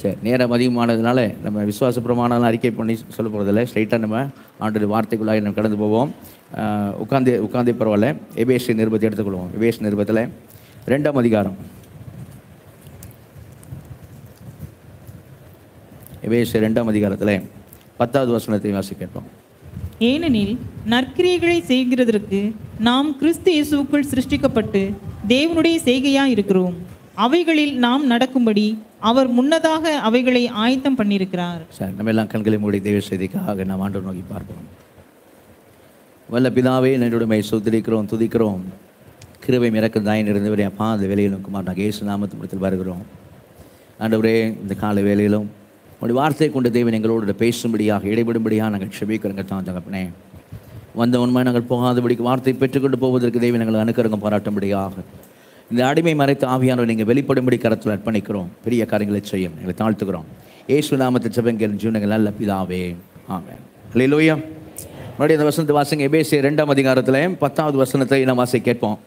சரி நேரம் அதிகமானதுனால நம்ம விசுவாச பிரமாணம் அறிக்கை பண்ணி சொல்ல போகிறதில்ல ஸ்ட்ரைட்டாக நம்ம ஆண்டு வார்த்தைக்குள்ளாக நம்ம கடந்து போவோம். உட்காந்து உட்காந்து பரவாயில்ல. எபேஷ் நிருபத்தை எடுத்துக்கொள்வோம். எபேஷ் நிருபத்தில் ரெண்டாம் அதிகாரம். எபேஷ் ரெண்டாம் அதிகாரத்தில் பத்தாவது வசனத்தை வாசி கேட்போம். ஏனெனில் நற்கிரியைகளை செய்கிறதற்கு நாம் கிறிஸ்து இயேசுக்குள் சிருஷ்டிக்கப்பட்டு தேவனுடைய செய்கையா இருக்கிறோம் அவைகளில் நாம் நடக்கும்படி அவர் முன்னதாக அவைகளை ஆயத்தம் பண்ணியிருக்கிறார். சார் நம்ம எல்லாம் கண்களை மூடி தேவ செய்திக்காக நாம் ஆண்டு நோக்கி பார்ப்போம். வல்ல பிதாவே நன்றுடைமை சுத்திரிக்கிறோம் துதிக்கிறோம். கிருபை மிரக்கம் தாயின் இருந்தவரே அப்பா அந்த வேலையிலும் குமார் நாங்கள் இயேசு நாமத்து வருகிறோம். ஆண்டவரே இந்த கால வேலையிலும் உங்களுடைய வார்த்தையை கொண்டு தேவன் எங்களோட பேசும்படியாக இடைபடும்படியாக நாங்கள் க்ஷமிக்கிறோங்க தான் தகப்பனே. வந்த உண்மை நாங்கள் போகாதபடிக்கு வார்த்தை பெற்றுக்கொண்டு போவதற்கு தேவன் எங்களை அனுக்கிறங்க பாராட்டும்படியாக இந்த அடிமை மறைத்த ஆவியானவர் நீங்கள் வெளிப்படும்படி கரத்தில் அர்ப்பணிக்கிறோம். பெரிய காரியங்களை செய்யும். எங்களை தாழ்த்துக்கிறோம் ஏசு நாமத்தை செவங்கள் ஜீவனங்கள் நல்ல பிதாவே. ஆமென். ஹalleluya. மறுபடியும் இந்த வசனத்தை வாசிங்க. எபேசிய ரெண்டாம் அதிகாரத்தில் பத்தாவது வசனத்தை நாம் வாசி கேட்போம்.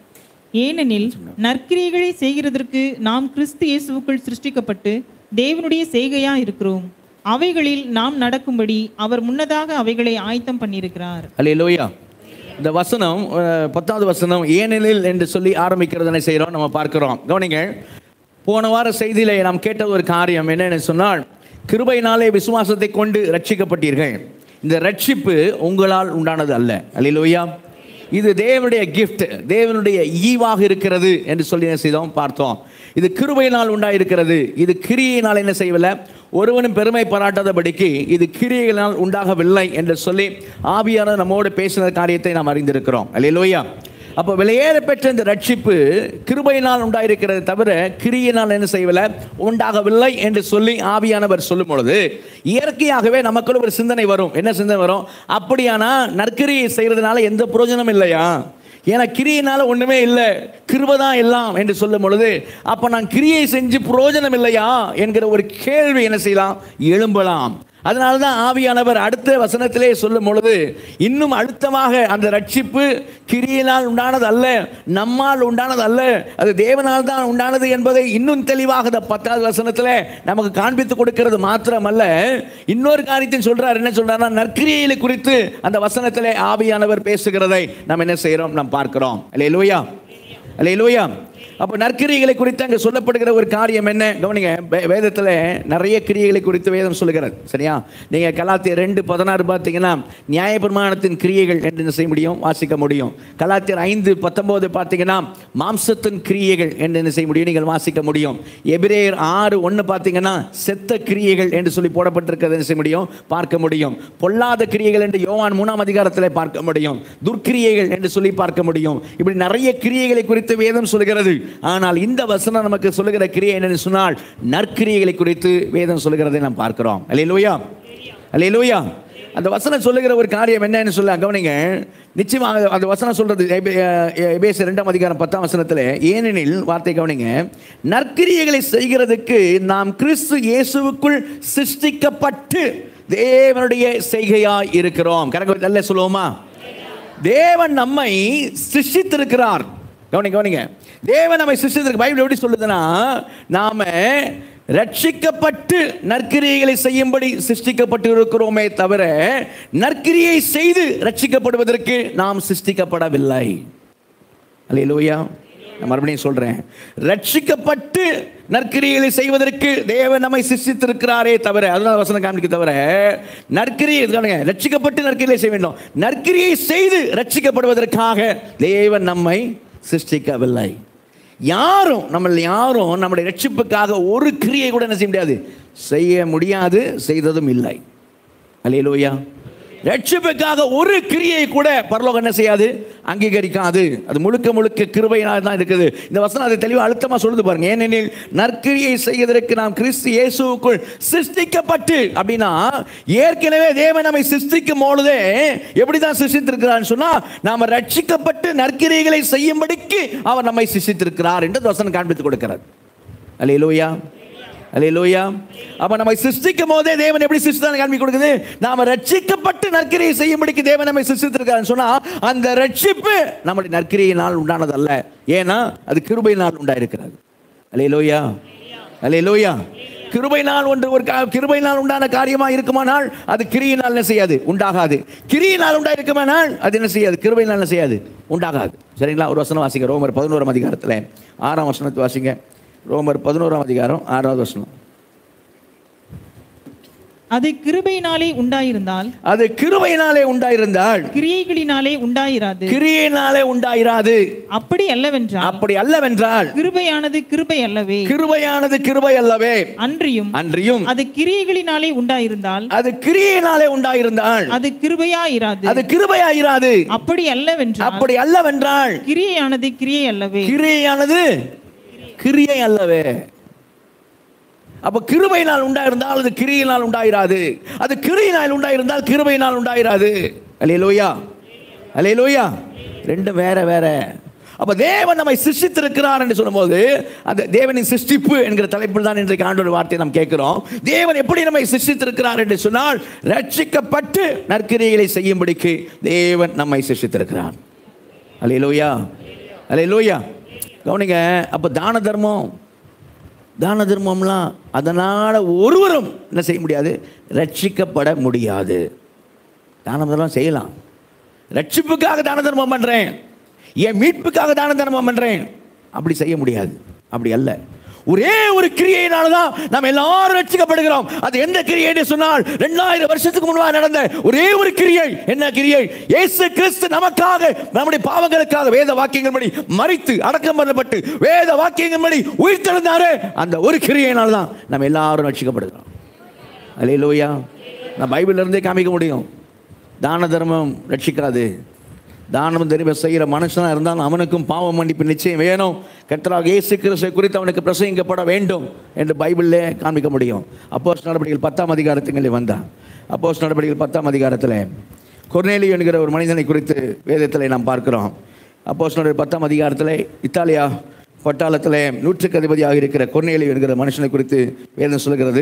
ஏனெனில் நற்கிரியைகளை செய்கிறதற்கு நாம் கிறிஸ்து இயேசுவுக்குள் சிருஷ்டிக்கப்பட்டு தேவனுடைய செய்கையா இருக்கிறோம். அவைகளில் நாம் நடக்கும்படி அவர் முன்னதாக அவைகளை ஆயத்தம் பண்ணியிருக்கிறார். ஹalleluya. இந்த வசனம் பத்தாவது வசனம் ஏனெனில் என்று சொல்லி ஆரம்பிக்கிறது என்ன செய்கிறோம் நம்ம பார்க்கிறோம். கவனிங்க போன வார செய்தியில் நாம் கேட்ட ஒரு காரியம் என்னன்னு சொன்னால் கிருபையினாலே விசுவாசத்தை கொண்டு ரட்சிக்கப்பட்டீர்கள் இந்த ரட்சிப்பு உங்களால் உண்டானது அல்ல. அல்லேலூயா. இது தேவனுடைய கிஃப்ட் தேவனுடைய ஈவாக இருக்கிறது என்று சொல்லி என்ன செய்தோம்? பார்த்தோம். இது கிருபையினால் உண்டாயிருக்கிறது. இது கிரியினால் என்ன செய்யவில்லை? ஒருவனும் பெருமை பாராட்டாதபடிக்கு இது கிரியைகளால் உண்டாகவில்லை என்று சொல்லி ஆவியான நம்மோடு பேசின காரியத்தை நாம் அறிந்திருக்கிறோம். இல்லையிலோயா அப்போ வெளியேற பெற்ற இந்த ரட்சிப்பு கிருபையினால் உண்டாயிருக்கிறது தவிர கிரியினால் என்ன செய்யவில்லை? உண்டாகவில்லை என்று சொல்லி ஆவியானவர் சொல்லும் பொழுது இயற்கையாகவே நமக்குள்ள ஒரு சிந்தனை வரும். என்ன சிந்தனை வரும்? அப்படியானா நற்கிரியை செய்கிறதுனால எந்த பிரயோஜனம் இல்லையா? ஏன்னா கிரியினால ஒண்ணுமே இல்லை. கிருபதான் எல்லாம் என்று சொல்லும் பொழுது அப்ப நான் கிரியை செஞ்சு பிரயோஜனம் இல்லையா என்கிற ஒரு கேள்வி என்ன செய்யலாம்? எழும்பலாம். அதனால தான் ஆவியானவர் அடுத்த வசனத்திலே சொல்லும் பொழுது இன்னும் அழுத்தமாக அந்த ரட்சிப்பு கிரியினால் உண்டானது அல்ல நம்மால் உண்டானது அல்ல அது தேவனால் தான் உண்டானது என்பதை இன்னும் தெளிவாக இந்த பத்தாவது வசனத்தில் நமக்கு காண்பித்து கொடுக்கிறது மாத்திரமல்ல. இன்னொரு காரியத்தையும் சொல்றார் என்ன சொல்றாருன்னா நற்கிரியில் குறித்து அந்த வசனத்திலே ஆவியானவர் பேசுகிறதை நம்ம என்ன செய்கிறோம்? நாம் பார்க்கிறோம். அல்லேலூயா. அல்லேலூயா. அப்போ நற்கிரியைகளை குறித்து அங்கே சொல்லப்படுகிற ஒரு காரியம் என்ன? கவனிங்க வேதத்தில் நிறைய கிரியைகளை குறித்து வேதம் சொல்லுகிறது. சரியா? நீங்கள் கலாத்தியர் ரெண்டு பதினாறு பார்த்தீங்கன்னா நியாயப்பிரமாணத்தின் கிரியைகள் என்று என்ன செய்ய முடியும்? வாசிக்க முடியும். கலாத்தியர் ஐந்து பத்தொம்போது பார்த்தீங்கன்னா மாம்சத்தின் கிரியைகள் என்று என்ன செய்ய முடியும்? நீங்கள் வாசிக்க முடியும். எபிரேயர் ஆறு ஒன்று பார்த்தீங்கன்னா செத்த கிரியைகள் என்று சொல்லி போடப்பட்டிருக்கிறது என்ன செய்ய முடியும்? பார்க்க முடியும். பொல்லாத கிரியைகள் என்று யோவான் மூணாம் அதிகாரத்தில் பார்க்க முடியும். துர்க்கிரியைகள் என்று சொல்லி பார்க்க முடியும். இப்படி நிறைய கிரியைகளை குறித்து வேதம் சொல்கிறது ஆனால் இந்த வசனம் நமக்கு சொல்லுகிற கிரியை என்னன்னு சொன்னால் நற்கிரியைகளை குறித்து வேதம் சொல்லுகிறதை நாம் பார்க்கிறோம். அல்லேலூயா. அல்லேலூயா. அந்த வசனம் சொல்லுகிற ஒரு காரியம் என்னன்னு சொல்ல கவனிங்க. நிச்சயமாக அந்த வசனம் சொல்றது எபே- ரெண்டாம் அதிகாரம் பத்தாம் வசனத்தில் ஏனெனில் வார்த்தை கவனிங்க நற்கிரியைகளை செய்கிறதுக்கு நாம் கிறிஸ்து இயேசுவுக்குள் சிருஷ்டிக்கப்பட்டு தேவனுடைய செய்கையாய் இருக்கிறோம். கரெக்ட் நல்ல சொல்லுவோமா? தேவன் நம்மை சிருஷ்டித்திருக்கிறார். கவனிங்க கவனிங்க. தேவன் நம்மை சிருஷ்டித்திருக்கு பைபிள் எப்படி சொல்லுதுன்னா நாம ரட்சிக்கப்பட்டு நற்கிரியைகளை செய்யும்படி சிருஷ்டிக்கப்பட்டு இருக்கிறோமே தவிர நற்கிரியை செய்து ரட்சிக்கப்படுவதற்கு நாம் சிருஷ்டிக்கப்படவில்லை. அல்ல நான் மறுபடியும் சொல்றேன். ரட்சிக்கப்பட்டு நற்கிரியை செய்வதற்கு தேவன் நம்மை சிருஷ்டித்திருக்கிறாரே தவிர அதுதான் வசனம் காமிக்க தவிர நற்கிரியை ரட்சிக்கப்பட்டு நற்கிரியை செய்ய வேண்டும். நற்கிரியை செய்து ரட்சிக்கப்படுவதற்காக தேவன் நம்மை சிருஷ்டிக்கவில்லை. யாரும் நம்மள யாரும் நம்முடைய ரட்சிப்புக்காக ஒரு கிரியை கூட என்ன செய்ய முடியாது? செய்ய முடியாது செய்ததும் இல்லை. அல்லேலூயா. ரட்சிப்புக்காக ஒரு கிரியை கூட பரலோகம் என்ன செய்யாது? அங்கீகரிக்காது. அது முழுக்க முழுக்க கிருபையினால் தான் இருக்குது. இந்த வசனம் அதை தெளிவாக அழுத்தமாக சொல்லுது பாருங்க. ஏனெனில் நற்கிரியை செய்வதற்கு நாம் கிறிஸ்து இயேசுவுக்குள் சிருஷ்டிக்கப்பட்டு அப்படின்னா ஏற்கனவே தேவன் நம்மை சிருஷ்டிக்கும் பொழுதே எப்படி தான் சிருஷ்டித்திருக்கிறான்னு சொன்னால் நாம் ரட்சிக்கப்பட்டு நற்கிரியைகளை செய்யும்படிக்கு அவர் நம்மை சிருஷ்டித்திருக்கிறார் என்று வசனம் காண்பித்து கொடுக்கிறார் அல்லேலூயா. அலையிலோயா அப்போ நம்மை சிருஷ்டிக்கும் போதே தேவன் எப்படி சிருஷ்டிதான் காண்பி கொடுக்குது? நாம ரட்சிக்கப்பட்டு நற்கிரியை செய்யும்படிக்கு தேவன் நம்மை சிருஷ்டித்திருக்காருன்னு சொன்னா அந்த ரட்சிப்பு நம்முடைய நற்கிரியினால் உண்டானதல்ல. ஏன்னா அது கிருபையினால் உண்டாயிருக்கிறது. லோயா கிருபை நாள் ஒன்று ஒரு கிருபை நாள் உண்டான காரியமா இருக்குமானால் அது கிரியினால் என்ன செய்யாது? உண்டாகாது. கிரியினால் உண்டா இருக்குமானால் அது என்ன செய்யாது? கிருபை என்ன செய்யாது? உண்டாகாது. சரிங்களா? ஒரு வசனம் வாசிங்க. ரோமர் பதினோரு அதிகாரத்தில் ஆறாம் வசனத்தை வாசிங்க. ரோமர் பதினோராம் அதிகாரம் ஆறாவது வசனம். அது கிருபையினாலே உண்டாயிருந்தால் அது கிருபையினாலே உண்டாயிருந்தால் கிரியைகளினாலே உண்டாயிராது. கிரியினாலே உண்டாயிராது. அப்படி அல்லவென்றால் அப்படி அல்லவென்றால் கிருபையானது கிருபை அல்லவே கிருபையானது கிருபை அல்லவே அன்றியும் அன்றியும் அது கிரியைகளினாலே உண்டாயிருந்தால் அது கிரியினாலே உண்டாயிருந்தால் அது கிருபையாயிராது. அது கிருபையாயிராது. அப்படி அல்லவென்றால் அப்படி அல்லவென்றால் கிரியையானது கிரியை அல்லவே கிரியையானது கிரியை அல்லவே. அப்ப கிருபையினால் உண்டாயிருந்தால் அது கிரியினால் உண்டாயிராது. அது கிரியினால் உண்டாயிருந்தால் கிருபையினால் உண்டாயிராது. அல்லேலூயா. அல்லேலூயா. ரெண்டும் வேற வேற. அப்ப தேவன் நம்மை சிருஷ்டித்திருக்கிறார் என்று சொல்லும்போது அந்த தேவனின் சிருஷ்டிப்பு என்கிற தலைப்பில் தான் இன்றைக்கு ஆண்டோட வார்த்தையை நாம் கேட்கிறோம். தேவன் எப்படி நம்மை சிருஷ்டித்திருக்கிறார் என்று சொன்னால் ரட்சிக்கப்பட்டு நற்கிரியைகளை செய்யும்படிக்கு தேவன் நம்மை சிருஷ்டித்திருக்கிறார். அல்லேலூயா. அல்லேலூயா. கவனிங்க அப்போ தான தர்மம் தான தர்மம்லாம் அதனால் ஒருவரும் என்ன செய்ய முடியாது? ரட்சிக்கப்பட முடியாது. தான தர்மம் செய்யலாம். ரட்சிப்புக்காக தான தர்மம் பண்ணுறேன் என் மீட்புக்காக தான தர்மம் பண்ணுறேன் அப்படி செய்ய முடியாது. அப்படி அல்ல. ஒரே ஒரு கிரியையினால தான் நாம் எல்லாரும் ரட்சிக்கப்படுகிறோம். அது எந்த கிரியைன்னு சொன்னால் ரெண்டாயிரம் வருஷத்துக்கு முன்பாக நடந்த ஒரே ஒரு கிரியை. என்ன கிரியை? இயேசு கிறிஸ்து நமக்காக நம்முடைய பாவங்களுக்காக வேத வாக்கியங்கள்படி மறித்து அடக்கம் பண்ணப்பட்டு வேத வாக்கியங்கள்படி உயிர்த்தெழுந்தாரே. அந்த ஒரு கிரியையினால தான் நம்ம எல்லாரும் ரட்சிக்கப்படுகிறோம். அல்லேலூயா நான் பைபிள் இருந்தே காமிக்க முடியும். தான தர்மம் ரட்சிக்காது. தானம் தெரிவ செய்கிற மனுஷனாக இருந்தாலும் அவனுக்கும் பாவ மன்னிப்பு நிச்சயம் வேணும். கர்த்தராக இயேசு கிறிஸ்துவை குறித்து அவனுக்கு பிரசங்கிக்கப்பட வேண்டும் என்று பைபிளிலே காண்பிக்க முடியும். அப்போஸ் நடவடிக்கைகள் பத்தாம் அதிகாரத்துங்களே வந்தான் அப்போஸ் நடவடிக்கைகள் பத்தாம் அதிகாரத்தில். கொர்னேலி என்கிற ஒரு மனிதனை குறித்து வேதத்தில் நாம் பார்க்கிறோம். அப்போஸ் நடவடிக்கை பத்தாம் அதிகாரத்தில் இத்தாலியா பட்டாளத்தில் நூற்றுக்கு அதிபதியாக இருக்கிற கொர்னேலி என்கிற மனுஷனை குறித்து வேதம் சொல்கிறது.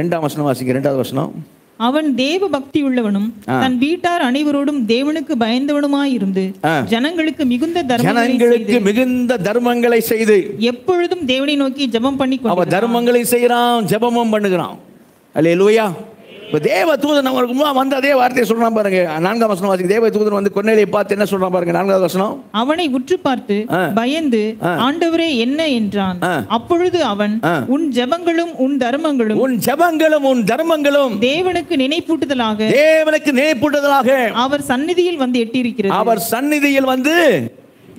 ரெண்டாம் வசனம் வாசிங்க ரெண்டாவது வசனம். அவன் தேவ பக்தி உள்ளவனும் தன் வீட்டார் அனைவரோடும் தேவனுக்கு பயந்தவனுமாயிருந்து. ஜனங்களுக்கு மிகுந்த தர்மங்களை ஜனங்களுக்கு மிகுந்த தர்மங்களை செய்து எப்பொழுதும் தேவனை நோக்கி ஜெபம் பண்ணி அவ கொண்டு தர்மங்களையும் செய்கிறான் ஜெபமும் பண்ணுகிறான். அல்லே லூயா இப்போ தேவ தூதன் அவருக்கு முன்னால் வந்து அதே வார்த்தையை சொல்றான் பாருங்க. நான்காம் வசனம் வாசிங்க. தேவ தூதன் வந்து கொன்னையிலே பார்த்து என்ன சொல்றான் பாருங்க? நான்காவது வசனம். அவனை உற்று பார்த்து. பயந்து ஆண்டவரே என்ன என்றான். அப்பொழுது அவன். உன் ஜெபங்களும் உன் தர்மங்களும் உன் ஜெபங்களும் உன் தர்மங்களும் தேவனுக்கு நினைப்பூட்டுதலாக. தேவனுக்கு நினைப்பூட்டுதலாக. அவர் சந்நிதியில் வந்து எட்டியிருக்கிறது. அவர் சந்நிதியில் வந்து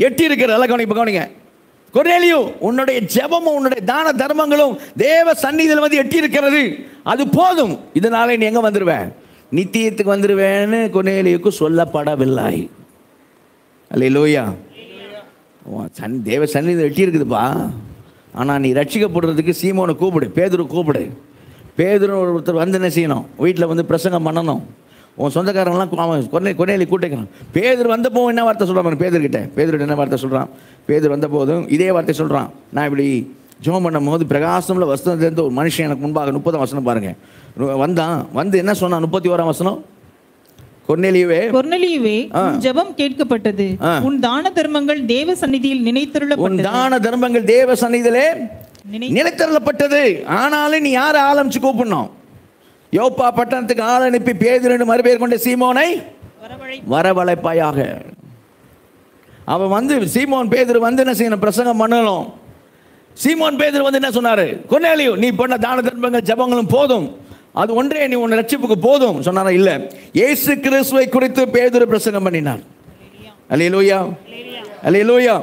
எட்டி இருக்கிற எல்லாம் கவனிப்பு கவனிங்க. கொரேலியோ உன்னுடைய ஜெபமும் உன்னுடைய தான தர்மங்களும் தேவ சந்நிதியில் வந்து எட்டி இருக்கிறது அது போதும். இதனால நீ எங்க வந்துடுவேன் நித்தியத்துக்கு வந்துருவேன்னு கொனேலியுக்கு சொல்லப்படவில்லை. அல்ல லோயா சன் தேவ சந்நிதி எட்டி இருக்குதுப்பா ஆனால் நீ ரட்சிக்கப்படுறதுக்கு சீமோனை கூப்பிடு பேதுரு கூப்பிடு. பேதுரு ஒருத்தர் வந்து என்ன செய்யணும்? வீட்டில் வந்து பிரசங்கம் பண்ணணும். உன் சொந்தக்காரங்களாம் அவன் கொன்னை கொன்னையில கூட்டிக்கிறான். பேதர் வந்தப்போ என்ன வார்த்தை சொல்கிறான் பேதர்கிட்ட. பேதர்கிட்ட என்ன வார்த்தை சொல்கிறான் பேதர் வந்த போதும் இதே வார்த்தை சொல்கிறான் நான் இப்படி ஜெபம் பண்ணும் போது பிரகாசம்ல வசனத்திலிருந்து ஒரு மனுஷன் எனக்கு முன்பாக முப்பதாம் வசனம் பாருங்க. வந்தான். வந்து என்ன சொன்னான்? முப்பத்தி ஓராம் வசனம் கொன்னேலியவே கொர்நலியுவே உன் ஜெபம் கேட்கப்பட்டது. உன் தான தர்மங்கள் தேவ சந்நிதியில் உன் நினைத்தருளப்பட்டது தான தர்மங்கள் தேவ சந்நிதியிலே நினை நிலைத்தரப்பட்டது ஆனாலும் நீ யாரை ஆரம்பிச்சு கூப்பிடணும்? யோப்பா பட்டணத்துக்கு ஆள் அனுப்பி பேதுரு மறுபேர் கொண்ட சீமோனை வரவழை வரவழைப்பாயாக. அவன் வந்து சீமோன் பேதுரு வந்து என்ன செய்யணும்? பிரசங்கம் பண்ணணும். சீமோன் பேதுரு வந்து என்ன சொன்னாரு? கொன்னேலியோ நீ பண்ண தான தர்மங்கள் ஜபங்களும் போதும். அது ஒன்றே நீ உன் ரட்சிப்புக்கு போதும். சொன்னாரா? இல்ல. இயேசு கிறிஸ்துவை குறித்து பேதுரு பிரசங்கம் பண்ணினார். அல்லேலூயா அல்லேலூயா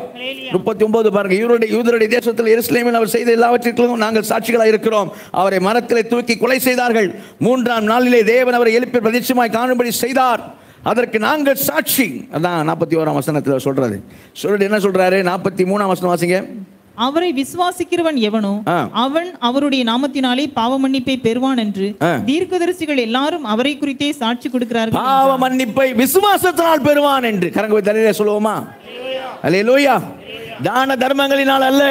முப்பத்தி ஒன்பது பாருங்க. இவருடைய யூதருடைய தேசத்தில் எருசலேமில் அவர் செய்த எல்லாவற்றிற்கும் நாங்கள் சாட்சிகளாக இருக்கிறோம். அவரை மரத்திலே தூக்கி கொலை செய்தார்கள். மூன்றாம் நாளிலே தேவன் அவரை எழுப்பி பிரதிட்சமாய் காணும்படி செய்தார். அதற்கு நாங்கள் சாட்சி. அதான் நாற்பத்தி ஓராம் வசனத்தில் சொல்றது. சொல்லிட்டு என்ன சொல்றாரு? நாற்பத்தி மூணாம் வசனம் வாசிங்க. அவரை விசுவாசிக்கிறவன் எவனோ. அவன் அவருடைய நாமத்தினாலே பாவ மன்னிப்பை பெறுவான் என்று. தீர்க்கதரிசிகள் எல்லாரும் அவரை குறித்தே சாட்சி கொடுக்கிறார்கள் பாவ மன்னிப்பை விசுவாசத்தினால் பெறுவான் என்று. கரங்க போய் தலையில சொல்லுவோமா? அல்லேலூயா தான தர்மங்களினால் அல்ல.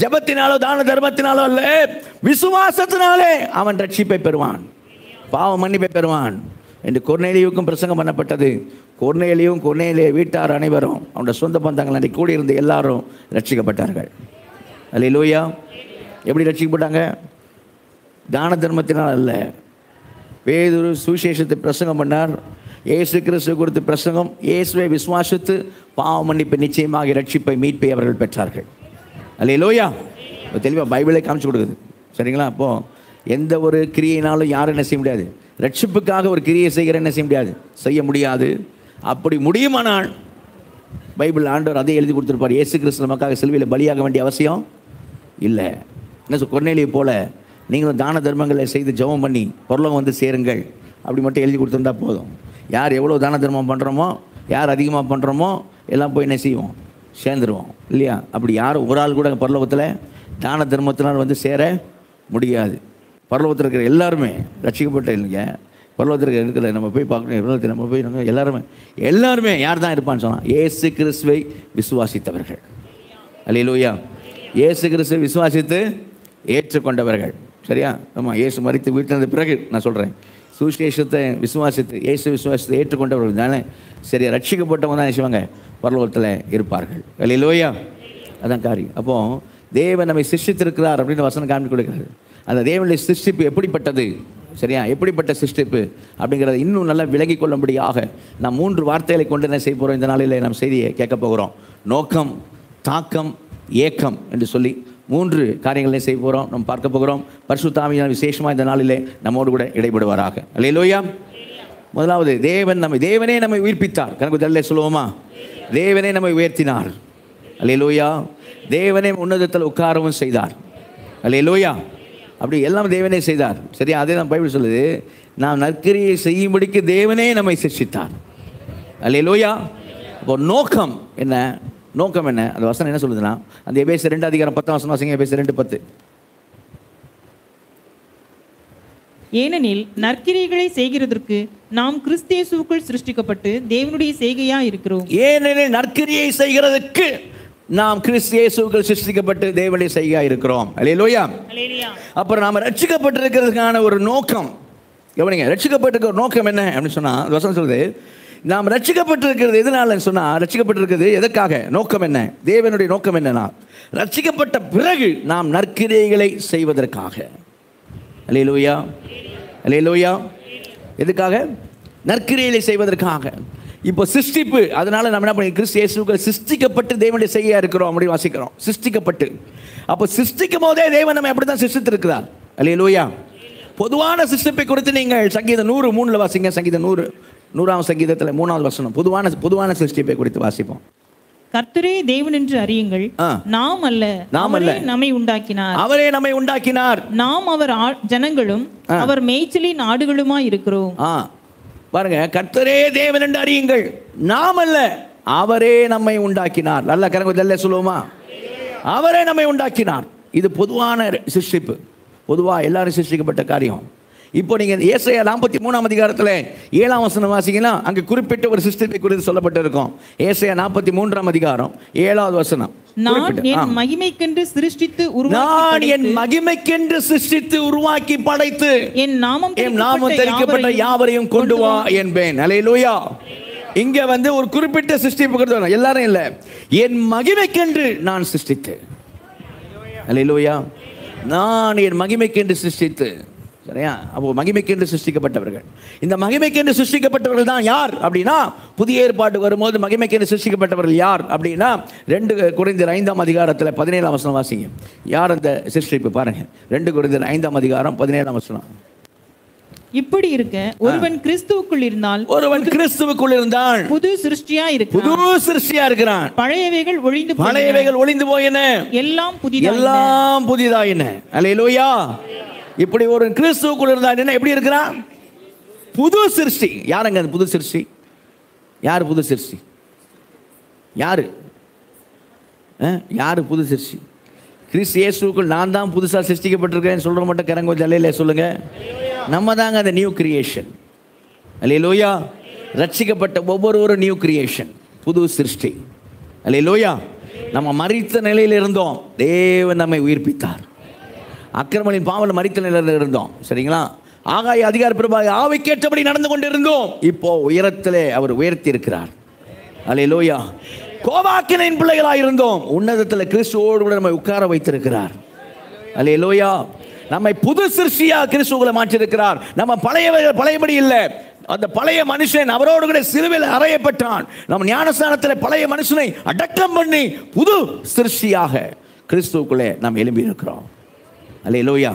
ஜெபத்தினாலோ தான தர்மத்தினாலோ அல்ல. விசுவாசத்தினாலே அவன் ரட்சிப்பை பெறுவான். பாவ மன்னிப்பை பெறுவான். என்று கொர்நேலியுக்கும் பிரசங்கம் பண்ணப்பட்டது. கொர்னேலியும் கொர்னேலிய வீட்டார் அனைவரும் அவனுடைய சொந்த பந்தங்கள் அன்றைக்கு கூடியிருந்த எல்லாரும் ரட்சிக்கப்பட்டார்கள் அல்லேலூயா. எப்படி ரட்சிக்கப்பட்டாங்க தான தர்மத்தினால் அல்ல. வேதொரு சுவிசேஷத்தை பிரசங்கம் பண்ணார். இயேசு கிறிஸ்து குறித்து பிரசங்கம் இயேசுவை விசுவாசித்து பாவ மன்னிப்பு நிச்சயமாக ரட்சிப்பை மீட்பை அவர்கள் பெற்றார்கள். அல்ல லோயா தெளிவாக பைபிளை காமிச்சு கொடுக்குது. சரிங்களா? அப்போ எந்த ஒரு கிரியைனாலும் யாரும் என்ன செய்ய முடியாது. ரட்சிப்புக்காக ஒரு கிரியை செய்கிற என்ன செய்ய முடியாது? செய்ய முடியாது. அப்படி முடியுமானால் பைபிள் ஆண்டவர் அதை எழுதி கொடுத்துருப்பார். இயேசு கிறிஸ்து நமக்காக செல்வியில் பலியாக வேண்டிய அவசியம் இல்லை. என்ன சொல் கொர்நேலியை போல நீங்களும் தான தர்மங்களை செய்து ஜெபம் பண்ணி பொருளம் வந்து சேருங்கள். அப்படி மட்டும் எழுதி கொடுத்துருந்தா போதும். யார் எவ்வளோ தான தர்மம் பண்ணுறோமோ யார் அதிகமாக பண்ணுறோமோ எல்லாம் போய் என்ன செய்வோம்? சேர்ந்துருவோம். இல்லையா? அப்படி யாரும் ஒரு ஆள் கூட பரலோகத்தில் தான தர்மத்தினால் வந்து சேர முடியாது. பரலோகத்தில் இருக்கிற எல்லாருமே ரட்சிக்கப்பட்ட இல்லைங்க. பரலோகத்தில் இருக்கிற நம்ம போய் பார்க்கணும் பரலோகத்தில் நம்ம போய் நம்ம எல்லாருமே எல்லாருமே யார் தான் இருப்பான்னு சொன்னால் ஏசு கிறிஸ்துவை விசுவாசித்தவர்கள். அல்லேலூயா ஏசு கிறிஸ்துவை விசுவாசித்து ஏற்றுக்கொண்டவர்கள். சரியா? ஆமாம் ஏசு மறித்து வீட்டிலிருந்த பிறகு நான் சொல்கிறேன் சுவிசேஷத்தை விசுவாசித்து இயேசு விசுவாசத்தை ஏற்றுக்கொண்டவர்கள் தானே சரி ரட்சிக்கப்பட்டவங்க தான் செய்வாங்க பரலோகத்தில் இருப்பார்கள். அல்லேலூயா அதான் காரியம் அப்போது தேவன் நம்மை சிருஷ்டித்திருக்கிறார் அப்படின்னு வசனம் காமிச்சு கொடுக்கிறார் அந்த தேவனுடைய சிருஷ்டிப்பு எப்படிப்பட்டது? சரியா? எப்படிப்பட்ட சிருஷ்டிப்பு அப்படிங்கிறத இன்னும் நல்லா விலகி கொள்ளும்படியாக நாம் மூன்று வார்த்தைகளை கொண்டு என்ன செய்ய போகிறோம் இந்த நாளில் நாம் செய்தியை கேட்க போகிறோம். நோக்கம் தாக்கம் ஏக்கம் என்று சொல்லி மூன்று காரியங்களை செய்ய போகிறோம் நம்ம பார்க்க போகிறோம். பரிசுத்தாமியான விசேஷமாக இந்த நாளிலே நம்மோடு கூட இடைபடுவாராக. அல்லேலூயா. முதலாவது தேவன் நம்மை தேவனே நம்மை உயிர்ப்பித்தார். கணக்கு தெரியல சொல்லுவோமா? தேவனே நம்மை உயர்த்தினார். அல்லேலூயா. தேவனே உன்னதத்தில் உட்காரவும் செய்தார். அல்லேலூயா. அப்படி எல்லாம் தேவனே செய்தார். சரியா? அதே தான் பைபிள் சொல்லுது நாம் நற்கரியை செய்யும்படிக்கு தேவனே நம்மை சிருஷ்டித்தார். அல்லேலூயா. அப்போ நோக்கம் என்ன? நோக்கம் என்ன? அந்த வசனம் என்ன சொல்லுதுன்னா அந்த எபேசு ரெண்டு அதிகாரம் பத்தாம் வசனம் வாசிங்க எபேசு ரெண்டு பத்து. ஏனெனில் நற்கிரைகளை செய்கிறதற்கு நாம் கிறிஸ்தேசுக்குள் சிருஷ்டிக்கப்பட்டு தேவனுடைய செய்கையா இருக்கிறோம். ஏனெனில் நற்கிரியை செய்கிறதுக்கு நாம் கிறிஸ்து இயேசுவுக்குள் சிருஷ்டிக்கப்பட்டு தேவனுடைய செய்யா இருக்கிறோம். அல்லேலூயா அப்புறம் நாம் ரட்சிக்கப்பட்டிருக்கிறதுக்கான ஒரு நோக்கம். கவனிங்க ரட்சிக்கப்பட்டிருக்கிற நோக்கம் என்ன அப்படின்னு சொன்னா அந்த வசனம் சொல்லுது நாம் ரட்சிக்கப்பட்டிருக்கிறது எதனாலன்னு சொன்னா ரட்சிக்கப்பட்டிருக்கிறது எதற்காக? நோக்கம் என்ன? தேவனுடைய நோக்கம் என்னன்னா ரட்சிக்கப்பட்ட பிறகு நாம் நற்கிரியைகளை செய்வதற்காக. அல்லேலூயா அல்லேலூயா எதுக்காக? நற்கிரியைகளை செய்வதற்காக. இப்போ சிருஷ்டிப்பு அதனால நம்ம என்ன பண்ணி கிறிஸ்து இயேசுக்கள் சிருஷ்டிக்கப்பட்டு தேவனுடைய செய்ய இருக்கிறோம் அப்படின்னு வாசிக்கிறோம். சிருஷ்டிக்கப்பட்டு. அப்போ சிருஷ்டிக்கும் போதே தேவன் நம்ம அப்படி தான் சிருஷ்டித்திருக்கிறார். அல்லேலூயா. பொதுவான சிருஷ்டிப்பை குறித்து நீங்கள் சங்கீதம் நூறு மூணுல வாசிங்க. சங்கீதம் நூறு நூறாம் சங்கீதத்தில் மூணாவது வசனம். பொதுவான பொதுவான சிருஷ்டிப்பை குறித்து வாசிப்போம். கர்த்தரே தேவன் என்று அறியுங்கள். நாம் அல்ல நாம் அல்ல. அவரே நம்மை உண்டாக்கினார். அவரே நம்மை உண்டாக்கினார். நாம் அவர் ஜனங்களும் அவர் மேய்ச்சலின் ஆடுகளுமா இருக்கிறோம். பாருங்க கர்த்தரே தேவன் என்று அறியுங்கள். நாம் அல்ல அவரே நம்மை உண்டாக்கினார். நல்ல கரங்குதல்ல சொல்லுவோமா? அவரே நம்மை உண்டாக்கினார். இது பொதுவான சிருஷ்டிப்பு. பொதுவாக எல்லாரும் சிருஷ்டிக்கப்பட்ட காரியம். இப்போ நீங்க ஏசாயா நாற்பத்தி மூணாம் அதிகாரத்தில் ஏழாம் வசனம் வாசிங்கன்னா அங்க குறிப்பிட்ட ஒரு சிருஷ்டிப்பை குறித்து சொல்லப்பட்டிருக்கும். ஏசாயா நாற்பத்தி மூன்றாம் அதிகாரம் ஏழாவது வசனம். நான். என் மகிமைக்கென்று சிருஷ்டித்து உருவாக்கி நான் என் படைத்து, மகிமைக்கென்று சிருஷ்டித்து உருவாக்கி படைத்து என் நாமம் என் நாமம் தெரிவிக்கப்பட்ட யாவரையும் கொண்டு வா என்பேன். அலையிலூயா இங்க வந்து ஒரு குறிப்பிட்ட சிருஷ்டிப்பு. எல்லாரும் இல்ல. என் மகிமைக்கென்று நான் சிருஷ்டித்தேன் அலையிலூயா நான் என் மகிமைக்கென்று சிருஷ்டித்து. சரியா? அப்போ மகிமைக்கென்று சிருஷ்டிக்கப்பட்டவர்கள். இந்த மகிமைக்கென்று சிருஷ்டிக்கப்பட்டவர்கள் தான் யார் அப்படின்னா புதிய ஏற்பாடு வரும்போது மகிமைக்கென்று சிருஷ்டிக்கப்பட்டவர்கள் யார் அப்படின்னா ரெண்டு குறைந்தர் ஐந்தாம் அதிகாரத்தில் பதினேழாம் வசனம் வாசிங்க. யார் அந்த சிருஷ்டிப்பு பாருங்க. ரெண்டு குறைந்தர் ஐந்தாம் அதிகாரம் பதினேழாம் வசனம். இப்படி இருக்க ஒருவன் கிறிஸ்துவுக்குள் இருந்தால் ஒருவன் கிறிஸ்துவுக்குள் இருந்தால் புது சிருஷ்டியா இருக்கு புது சிருஷ்டியா இருக்கிறான். பழையவைகள் ஒழிந்து போயின. பழையவைகள் ஒளிந்து போயின. எல்லாம் புதிதாக எல்லாம் புதிதாயின. அல்லேலூயா இப்படி ஒரு கிறிஸ்துவுக்குள் இருந்தால் என்ன எப்படி இருக்கிறான் புது சிருஷ்டி. யாருங்க அந்த புது சிருஷ்டி? யார் புது சிருஷ்டி? யாரு? யார் புது சிருஷ்டி? கிறிஸ்து இயேசுக்குள் நான் தான் புதுசாக சிருஷ்டிக்கப்பட்டிருக்கேன் சொல்கிற மட்டும் கரங்க ஜல்லையில சொல்லுங்க. நம்ம தாங்க அந்த நியூ கிரியேஷன் அல்லேலூயா ரட்சிக்கப்பட்ட ஒவ்வொருவரும் நியூ கிரியேஷன் புது சிருஷ்டி. அல்லேலூயா நம்ம மறித்த நிலையில் இருந்தோம். தேவன் நம்மை உயிர்ப்பித்தார். அக்கிரமலின் பாவல் மறித்த நிலையில் இருந்தோம். சரிங்களா? ஆகாய அதிகார பிரபாக ஆவைக்கேற்றபடி நடந்து கொண்டிருந்தோம். இப்போ உயரத்திலே அவர் உயர்த்தி இருக்கிறார் அல்லேலூயா கோபாக்கினின் பிள்ளைகளாக இருந்தோம். உன்னதத்தில் கிறிஸ்துவோடு கூட நம்மை உட்கார வைத்திருக்கிறார். அல்லேலூயா நம்மை புது சிருஷ்டியா கிறிஸ்துவுக்குள்ள மாற்றிருக்கிறார் நம்ம பழைய பழையபடி இல்லை. அந்த பழைய மனுஷன் அவரோடு கூட சிலுவையில் அறையப்பட்டான். நம்ம ஞானஸ்தானத்தில் பழைய மனுஷனை அடக்கம் பண்ணி புது சிருஷ்டியாக கிறிஸ்துவுக்குள்ளே நாம் எழும்பி இருக்கிறோம் அல்ல லோயா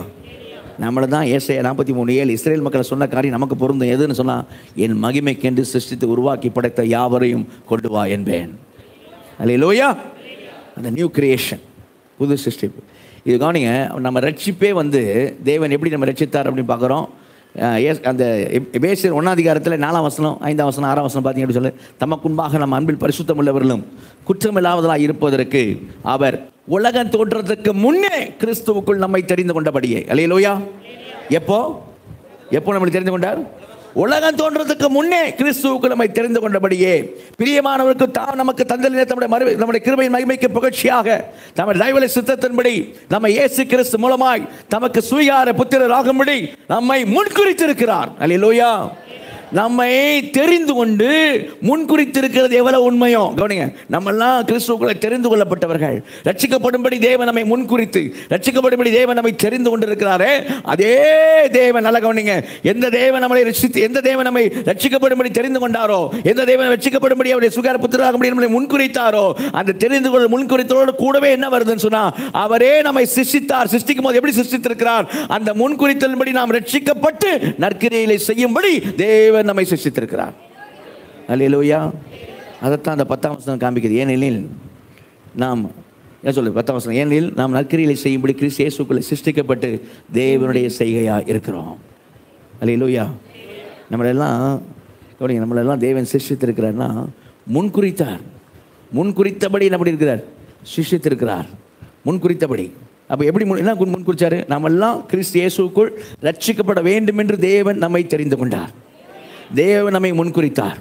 நம்மளை தான் ஏசையா நாற்பத்தி மூணு ஏழு இஸ்ரேல் மக்களை சொன்ன காரியம் நமக்கு பொருந்தும். எதுன்னு சொன்னால் என் மகிமைக்கென்று சிருஷ்டித்து உருவாக்கி படைத்த யாவரையும் கொண்டு வா என்பேன். அல்ல லோயா அந்த நியூ கிரியேஷன் புது சிருஷ்டிப்பு இது கவனிங்க நம்ம ரட்சிப்பே வந்து தேவன் எப்படி நம்ம ரட்சித்தார் அப்படின்னு பார்க்குறோம். அந்த பேசியர் ஒன்னாதிகாரத்தில் நாலாம் வசனம் ஐந்தாம் வசனம் ஆறாம் வசனம் பார்த்தீங்க அப்படின்னு சொல்லி. தமக்குன்பாக நம்ம அன்பில் பரிசுத்தம் உள்ளவர்களும் குற்றமில்லாதவர்களாக இருப்பதற்கு அவர் உலகம் தோன்றதுக்கு முன்னே கிறிஸ்துவுக்குள் நம்மை தெரிந்து கொண்டபடியே. அல்லையிலோயா எப்போ? எப்போ நம்மளை தெரிந்து கொண்டார்? உலகம் தோன்றதுக்கு முன்னே கிறிஸ்துவுக்கு நம்மை தெரிந்து கொண்டபடியே பிரியமானவருக்கு தாம் நமக்கு தந்தலின நம்முடைய மறு நம்முடைய கிருபையின் மகிமைக்கு புகழ்ச்சியாக நம்முடைய தைவலை சித்தத்தின்படி நம்ம இயேசு கிறிஸ்து மூலமாய் தமக்கு சுயகார புத்திரர் ஆகும்படி நம்மை முன்குறித்திருக்கிறார். அல்லேலூயா நம்மை தெரிந்து கொண்டு முன்குறித்திருக்கிறது எவ்வளவு உண்மையோ? கவனிங்க. நம்மெல்லாம் கிறிஸ்துவுக்குள்ள தெரிந்து கொள்ளப்பட்டவர்கள். ரட்சிக்கப்படும்படி தேவன் நம்மை முன்குறித்து ரட்சிக்கப்படும்படி தேவன் நம்மை தெரிந்து கொண்டிருக்கிறாரே அதே தேவன். நல்ல கவனிங்க. எந்த தேவன் நம்மளை ரட்சித்து எந்த தேவன் நம்மை ரட்சிக்கப்படும்படி தெரிந்து கொண்டாரோ எந்த தேவன் ரட்சிக்கப்படும்படி அவருடைய சுகார புத்திராகும்படி நம்மளை முன்குறித்தாரோ அந்த தெரிந்து கொள்ள முன்குறித்தோடு கூடவே என்ன வருதுன்னு சொன்னா அவரே நம்மை சிருஷ்டித்தார். சிருஷ்டிக்கும் போது எப்படி சிருஷ்டித்திருக்கிறார்? அந்த முன்குறித்தல்படி நாம் ரட்சிக்கப்பட்டு நற்கிரையிலே செய்யும்படி தேவன் நம்மை சிருஷ்டித்திருக்கிறார். அல்லேலூயா. அதைத்தான் அந்த பத்தாம் வசனம் காமிக்கிறது ஏனெனில் நாம் என்ன சொல்லு பத்தாம் வசனம்? ஏனெனில் நாம் நற்கிரிகளை செய்யும்படி கிறிஸ்து இயேசுக்குள்ளே சிருஷ்டிக்கப்பட்டு தேவனுடைய செய்கையாக இருக்கிறோம். அல்லேலூயா. நம்மளெல்லாம் கவனிங்க நம்மளெல்லாம் தேவன் சிருஷ்டித்திருக்கிறார்னா முன்குறித்தார். முன்குறித்தபடி என்ன பண்ணியிருக்கிறார்? சிருஷ்டித்திருக்கிறார். முன்குறித்தபடி. அப்போ எப்படி முன் என்ன முன் குறிச்சாரு நாமெல்லாம் கிறிஸ்து இயேசுக்குள் ரட்சிக்கப்பட வேண்டும் என்று தேவன் நம்மை தெரிந்து கொண்டார். தேவன் நம்மை முன்குறித்தார்.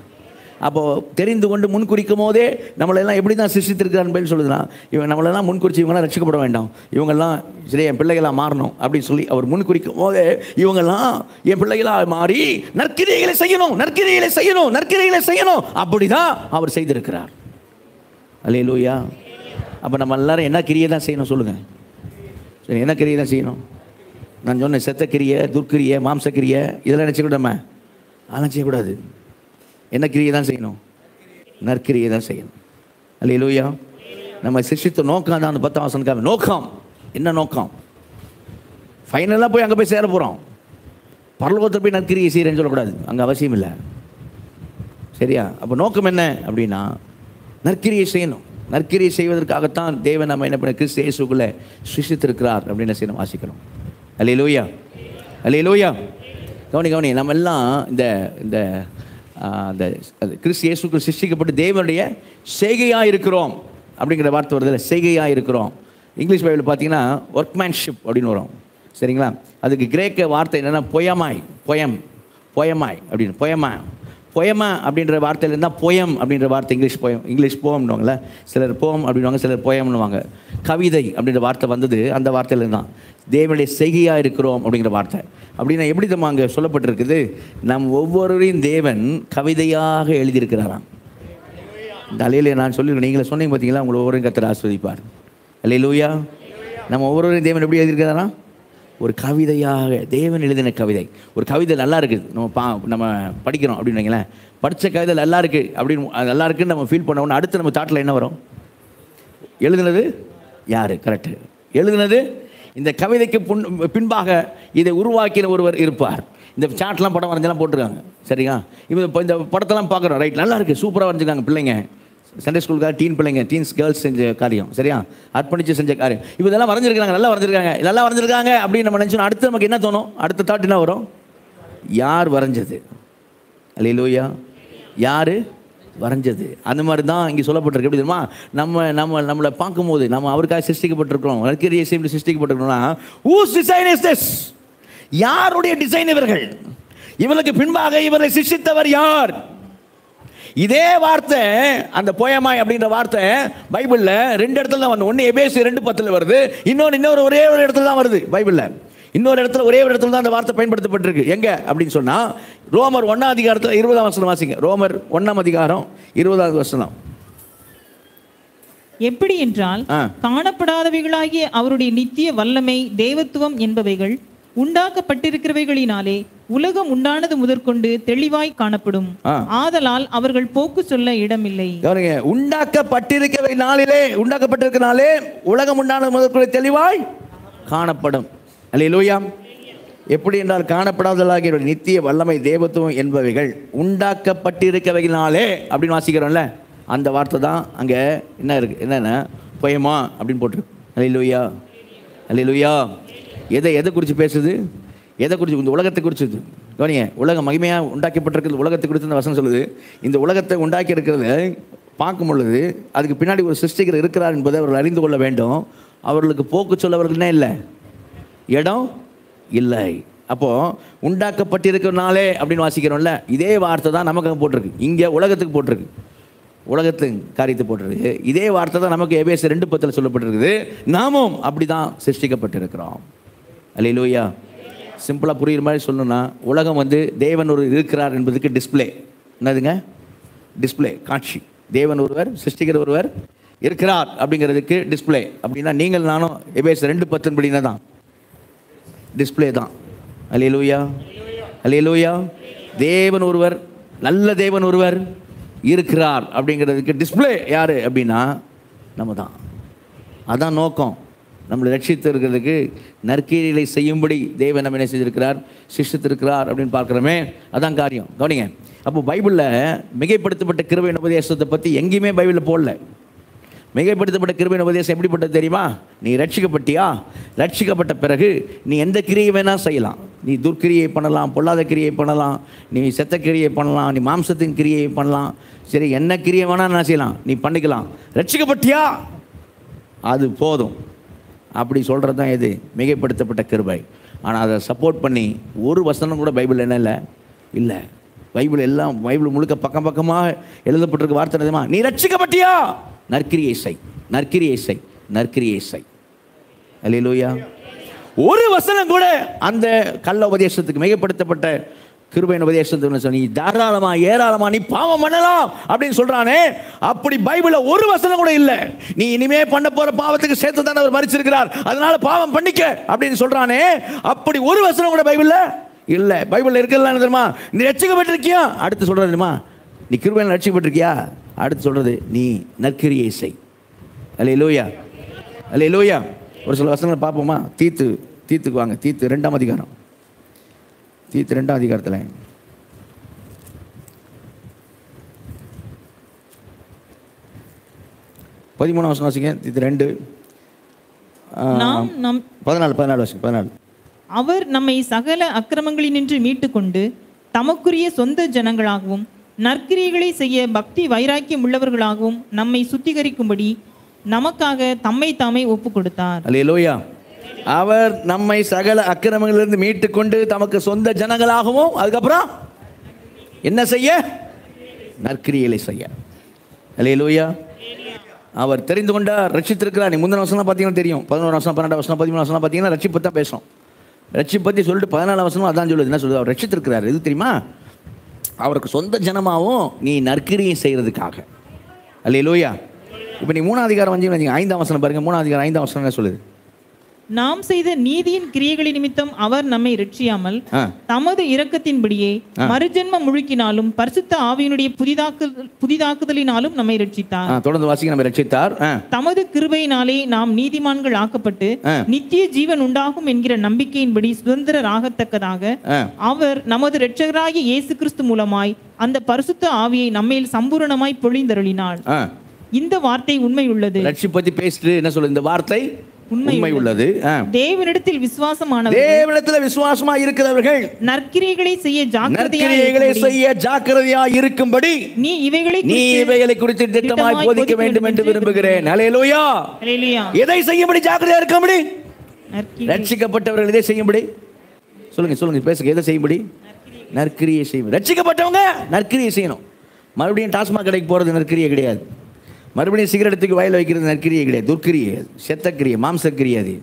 அப்போது தெரிந்து கொண்டு முன்குறிக்கும் போதே நம்மளெல்லாம் எப்படி தான் சிருஷ்டித்திருக்கிறான் பேர் சொல்லுதுன்னா இவன் நம்மளெல்லாம் முன்குறிச்சு இவங்கெல்லாம் ரசிக்கப்பட வேண்டாம். இவங்கெல்லாம் சரி என் பிள்ளைகளாக மாறணும் அப்படின்னு சொல்லி அவர் முன்குறிக்கும் போதே இவங்கெல்லாம் என் பிள்ளைகளாக மாறி நற்கிரைகளை செய்யணும் நற்கிரைகளை செய்யணும் நற்கிரைகளை செய்யணும் அப்படிதான் அவர் செய்திருக்கிறார். அல்லே லூயா அப்போ நம்ம எல்லாரும் என்ன கிரியை தான் செய்யணும் சொல்லுங்கள் சரி என்ன கிரியை தான் செய்யணும்? நான் சொன்னேன் செத்த கிரியை துர்க்கிரியை மாம்சக்கிரியை இதெல்லாம் நினச்சிக்கிட்டோமே. அதெல்லாம் செய்யக்கூடாது. என்ன கிரியை தான் செய்யணும்? நற்கிரியை தான் செய்யணும். அல்லையிலூயா நம்ம சிஷித்த நோக்கம் தான் அந்த பத்தாம் வசனக்காக நோக்கம். என்ன நோக்கம்? ஃபைனலாக போய் அங்கே போய் சேர போகிறோம் பரலோகத்தில் போய் நற்கிரியை செய்கிறேன்னு சொல்லக்கூடாது. அங்கே அவசியம் இல்லை. சரியா? அப்போ நோக்கம் என்ன அப்படின்னா நற்கிரியை செய்யணும். நற்கிரியை செய்வதற்காகத்தான் தேவன் நம்ம என்ன பண்ண கிறிஸ்து இயேசுக்குள்ளே சிஷித்திருக்கிறார் அப்படின்னு செய்யணும் வாசிக்கிறோம் அல்லே லோயா அல்லே லோயா கவனி கவனி நம்ம எல்லாம் இந்த இந்த அந்த கிறிஸ்து இயேசுக்கு சிருஷ்டிக்கப்பட்டு தேவனுடைய செய்கையாக இருக்கிறோம் அப்படிங்கிற வார்த்தை வருதில்ல செய்கையாக இருக்கிறோம் இங்கிலீஷ் பைபிள் பார்த்தீங்கன்னா ஒர்க்மேன்ஷிப் அப்படின்னு வரும். சரிங்களா? அதுக்கு கிரேக்க வார்த்தை என்னென்னா பொயமாய் பொயம் பொயமாய் அப்படின்னு பொயமாய். பொயமா அப்படின்ற வார்த்தையில் இருந்தால் பொயம் அப்படின்ற வார்த்தை இங்கிலீஷ் போயம் இங்கிலீஷ் போயம்னுவாங்கல்ல சிலர் போம் அப்படின்வாங்க சிலர் போயம்னுவாங்க கவிதை அப்படின்ற வார்த்தை வந்தது அந்த வார்த்தையில் தான் தேவனுடைய செய்கையாக இருக்கிறோம் அப்படிங்கிற வார்த்தை. அப்படின்னா எப்படி தம்மா அங்கே சொல்லப்பட்டிருக்குது? நம் ஒவ்வொருவரையும் தேவன் கவிதையாக எழுதியிருக்கிறாராம். இந்த நான் சொல்லியிருக்கேன். நீங்களே சொன்னீங்க பார்த்தீங்களா உங்களை ஒவ்வொருவரையும் கத்தரை ஆஸ்வதிப்பார். அல்லையிலூயா நம்ம ஒவ்வொருவரையும் தேவன் எப்படி எழுதியிருக்கிறாராம்? ஒரு கவிதையாக தேவன் எழுதின கவிதை. ஒரு கவிதை நல்லா இருக்குது நம்ம பா நம்ம படிக்கிறோம் அப்படின்னு வைங்களேன். படித்த கவிதை நல்லா இருக்குது அப்படின்னு நல்லா இருக்குன்னு நம்ம ஃபீல் பண்ண உடனே அடுத்து நம்ம தாட்டில் என்ன வரும்? எழுதுனது யார்? கரெக்டு எழுதுனது இந்த கவிதைக்கு புன் பின்பாக இதை உருவாக்கின ஒருவர் இருப்பார். இந்த சாட்லாம் படம் வரைஞ்செல்லாம் போட்டிருக்காங்க. சரியா? இப்போ இந்த படத்தெல்லாம் பார்க்குறோம். ரைட் நல்லா இருக்குது சூப்பராக வரைஞ்சிருக்காங்க பிள்ளைங்க. சண்டே ஸ்கூலுக்காக டீன் பிள்ளைங்க டீன்ஸ் கேர்ள்ஸ் செஞ்ச காரியம். சரியா? அர்ப்பணிச்சு செஞ்ச காரியம். இப்போ இதெல்லாம் வரைஞ்சிருக்காங்க நல்லா வரைஞ்சிருக்காங்க. நல்லா வரைஞ்சிருக்காங்க அப்படின்னு நம்ம நினச்சோம் அடுத்து நமக்கு என்ன தோணும்? அடுத்த தாட் என்ன வரும்? யார் வரைஞ்சது? அல்லையிலூயா யார்? வரைஞ்சது. அந்த மாதிரி தான் இங்கே சொல்லப்பட்டிருக்கு. எப்படி தெரியுமா? நம்ம நம்ம நம்மளை பார்க்கும்போது நம்ம அவருக்காக சிருஷ்டிக்கப்பட்டிருக்கிறோம். வழக்கறிய எப்படி சிருஷ்டிக்கப்பட்டிருக்கோம்னா ஊஸ் டிசைன் இஸ் திஸ் யாருடைய டிசைன் இவர்கள்? இவனுக்கு பின்பாக இவரை சிருஷ்டித்தவர் யார்? இதே வார்த்தை அந்த போயமாய் அப்படின்ற வார்த்தை பைபிளில் ரெண்டு இடத்துல தான் வந்து. ஒன்று எபேசி ரெண்டு பத்தில் வருது இன்னொன்று இன்னொரு ஒரே ஒரு இடத்துல தான் வருது பைபிளில். இன்னொரு இடத்துல ஒரே ஒரு இடத்துல தான் அந்த வார்த்தை பயன்படுத்தப்பட்டிருக்கு. எங்க? அப்படின்னு சொன்னா ரோமர் ஒன்னாம் அதிகாரத்தில் இருபதாம் வசனம் வாசிங்க. ரோமர் ஒன்னாம் அதிகாரம் இருபதாவது வசனம். எப்படி என்றால். காணப்படாதவைகளாகிய அவருடைய நித்திய வல்லமை தேவத்துவம் என்பவைகள் உண்டாக்கப்பட்டிருக்கிறவைகளினாலே உலகம் உண்டானது முதற்கொண்டு தெளிவாய் காணப்படும். ஆதலால் அவர்கள் போக்கு சொல்ல இடமில்லை. கவனிங்க உண்டாக்கப்பட்டிருக்கவை நாளிலே உண்டாக்கப்பட்டிருக்க நாளே உலகம் உண்டான முதற்குள்ள தெளிவாய் காணப்படும். அல்லேலூயா. எப்படி என்றால் காணப்படாதலாகிய நித்திய வல்லமை தேவத்துவம் என்பவைகள் உண்டாக்கப்பட்டிருக்கவைகளினாலே அப்படின்னு வாசிக்கிறோம்ல. அந்த வார்த்தை தான் அங்கே என்ன இருக்கு? என்னென்ன பொயமா அப்படின்னு போட்டிருக்கு. அல்லேலூயா. அல்லேலூயா. எதை எதை குறித்து பேசுது? எதை குறித்து இந்த உலகத்தை குறித்து கவனிங்க உலகம் மகிமையாக உண்டாக்கப்பட்டிருக்கிறது. உலகத்தை குறித்து இந்த வசனம் சொல்லுது. இந்த உலகத்தை உண்டாக்கி இருக்கிறத பார்க்கும் பொழுது அதுக்கு பின்னாடி ஒரு சிருஷ்டிகர் இருக்கிறார் என்பதை அவர்கள் அறிந்து கொள்ள வேண்டும். அவர்களுக்கு போக்கு சொல்லவர்கள்னே இல்லை. இடம் இல்லை. அப்போது உண்டாக்கப்பட்டிருக்கிறனாலே அப்படின்னு வாசிக்கிறோம்ல இதே வார்த்தை தான் நமக்கு போட்டிருக்கு. இங்கே உலகத்துக்கு போட்டிருக்கு. உலகத்து காரியத்தை போட்டிருக்கு. இதே வார்த்தை தான் நமக்கு எபேஸ் ரெண்டு பத்தில் சொல்லப்பட்டிருக்குது. நாமும் அப்படி தான் சிருஷ்டிக்கப்பட்டிருக்கிறோம். அல்லேலூயா. சிம்பிளாக புரியுற மாதிரி சொல்லணும்னா உலகம் வந்து தேவன் ஒரு இருக்கிறார் என்பதுக்கு டிஸ்ப்ளே என்னதுங்க? டிஸ்ப்ளே காட்சி. தேவன் ஒருவர் சிருஷ்டிகர் ஒருவர் இருக்கிறார் அப்படிங்கிறதுக்கு டிஸ்பிளே அப்படின்னா நீங்கள் நானும் எபேஸ் ரெண்டு பத்தின்படினா தான் டிஸ்பிளே தான்? அலே லூயா அலே லூயா தேவன் ஒருவர் நல்ல தேவன் ஒருவர் இருக்கிறார் அப்படிங்கிறதுக்கு டிஸ்பிளே யார் அப்படின்னா நம்ம தான். அதான் நோக்கம். நம்மளை ரட்சித்து இருக்கிறதுக்கு நற்கீரிகளை செய்யும்படி தேவன் நம்ம என்ன செய்திருக்கிறார்? சிஷ்டித்திருக்கிறார் அப்படின்னு பார்க்குறோமே. அதான் காரியம். கவனிங்க. அப்போ பைபிளில் மிகைப்படுத்தப்பட்ட கிருபையின் உபதேசத்தை பற்றி எங்கேயுமே பைபிளில் போடல. மிகைப்படுத்தப்பட்ட கிருபையின் உபதேசம் எப்படிப்பட்டது தெரியுமா? நீ ரட்சிக்கப்பட்டியா? ரட்சிக்கப்பட்ட பிறகு நீ எந்த கிரியை வேணால் செய்யலாம். நீ துர்க்கிரியை பண்ணலாம் பொல்லாத கிரியை பண்ணலாம் நீ செத்த கிரியை பண்ணலாம் நீ மாம்சத்தின் கிரியை பண்ணலாம். சரி என்ன கிரியை வேணால் நான் செய்யலாம். நீ பண்ணிக்கலாம். ரட்சிக்கப்பட்டியா? அது போதும். அப்படி சொல்கிறது தான் எது மிகைப்படுத்தப்பட்ட கிருபை. ஆனால் அதை சப்போர்ட் பண்ணி ஒரு வசனம் கூட பைபிள் என்ன இல்லை? இல்லை. பைபிள் எல்லாம் பைபிள் முழுக்க பக்கம் பக்கமாக எழுதப்பட்டிருக்க வார்த்தை என்னதுமா நீ ரட்சிக்கப்பட்டியா? நற்கிரியை செய். நற்கிரியை செய். நற்கிரியை செய். அல்லேலூயா ஒரு வசனம் கூட அந்த கள்ள உபதேசத்துக்கு மிகப்படுத்தப்பட்ட கிருபையின் உபதேசத்துக்கு சொல்லி நீ தாராளமா ஏராளமா நீ பாவம் பண்ணலாம் அப்படின்னு சொல்றானே. அப்படி பைபிள ஒரு வசனம் கூட இல்ல. நீ இனிமே பண்ண போற பாவத்துக்கு சேர்த்து தானே அவர் மறிச்சிருக்கிறார் அதனால பாவம் பண்ணிக்க அப்படின்னு சொல்றானே. அப்படி ஒரு வசனம் கூட பைபிள்ல இல்ல. பைபிள்ல இருக்கலாம் தெரியுமா? நீ ரட்சிக்கப்பட்டிருக்கியா? அடுத்து சொல்றது தெரியுமா நீ கிருபையில் ரட்சிக்கப்பட்டிருக்கியா? அடுத்து சொல்றது நீ நற்கிரியை செய். அல்ல லோயா அல்ல லோயா ஒரு சில வசனங்களை பார்ப்போமா? தீத்து தீத்துக்கு வாங்க. தீத்து ரெண்டாம் அதிகாரம். தீத்து ரெண்டாம் அதிகாரத்தில். பதிமூணாம் வருஷம் வாசிங்க. தீத்து ரெண்டு. பதினாலு பதினாலு வருஷம் பதினாலு. அவர் நம்மை சகல அக்கிரமங்களினின்று மீட்டுக்கொண்டு தமக்குரிய சொந்த ஜனங்களாகவும் நற்கிரியைகளை செய்ய பக்தி வைராக்கியம் உள்ளவர்களாகவும் நம்மை சுத்திகரிக்கும்படி நமக்காக தம்மை தாமே ஒப்பு கொடுத்தார் அல்லேலூயா. அவர் நம்மை சகல அக்கிரமங்களிலிருந்து மீட்டுக்கொண்டு தமக்கு சொந்த ஜனங்களாகவும் அதுக்கப்புறம் என்ன செய்ய? நற்கிரியலை செய்ய. லூயா அவர் தெரிந்து கொண்டார் ரட்சித்திருக்கிறார். நீ முந்தின வருஷம் பார்த்தீங்கன்னா தெரியும். பதினோரு வருஷம் பன்னெண்டு வருஷம் பதிமூணு வருஷம் பார்த்தீங்கன்னா ரட்சிப்பு தான் பேசும் ரட்சி பற்றி சொல்லிட்டு பதினாலு வருஷமும் அதான் சொல்லுது. என்ன சொல்லுது? அவர் ரட்சித்திருக்கிறார். இது தெரியுமா? அவருக்கு சொந்த ஜனமாகவும் நீ நற்கிரியை செய்கிறதுக்காக அல்லேலூயா. இப்போ நீ மூணாம் அதிகாரம் வந்து ஐந்தாம் வசனம் பாருங்க. மூணாம் அதிகாரம் ஐந்தாம் வசனம் என்ன சொல்லுது. நாம் செய்த நீதியின் கிரியைகளின் நிமித்தம் அவர் நம்மை ரட்சியாமல் தமது இரக்கத்தின்படியே மறுஜென்ம முழுக்கினாலும் பரிசுத்த ஆவியினுடைய புதிதாக்கு புதிதாக்குதலினாலும் நம்மை ரட்சித்தார் தொடர்ந்து வாசிக்க நம்ம ரட்சித்தார் தமது கிருபையினாலே நாம் நீதிமான்கள் ஆக்கப்பட்டு. நித்திய ஜீவன் உண்டாகும் என்கிற நம்பிக்கையின்படி சுதந்திரராகத்தக்கதாக. அவர் நமது இரட்சகராகிய இயேசு கிறிஸ்து மூலமாய் அந்த பரிசுத்த ஆவியை நம்மேல் சம்பூரணமாய் பொழிந்தருளினாள். இந்த வார்த்தை உண்மை உள்ளது ரட்சி பத்தி பேசிட்டு என்ன சொல்லுது இந்த வார்த்தை உண்மை உள்ளது. தேவனிடத்தில் விசுவாசமானவர் தேவனிடத்துல விசுவாசமா இருக்கிறவர்கள் நற்கிரியைகளை செய்ய ஜாக்கிரதையாய் நற்கிரியைகளை செய்ய ஜாக்கிரதையா இருக்கும்படி நீ இவைகளை நீ இவைகளை குறித்து திட்டமாய் போதிக்க வேண்டும் என்று விரும்புகிறேன். அலையலூயா அல்லேலூயா. எதை செய்யும்படி ஜாக்கிரதையா இருக்கும்படி? ரட்சிக்கப்பட்டவர்கள் எதை செய்யும்படி? சொல்லுங்க சொல்லுங்க பேசுங்க. எதை செய்யும்படி? நற்கிரியை. செய்யும் ரட்சிக்கப்பட்டவங்க நற்கிரியை செய்யணும். மறுபடியும் டாஸ்மாக் கடைக்கு போறது நற்கிரியை கிடையாது. மறுபடியும் சிகரெட்டுக்கு வயல் வைக்கிறது நற்கிரியை கிடையாது துர்க்கிரியை. செத்தக்கிரியை மாம்சக்கிரியை அது.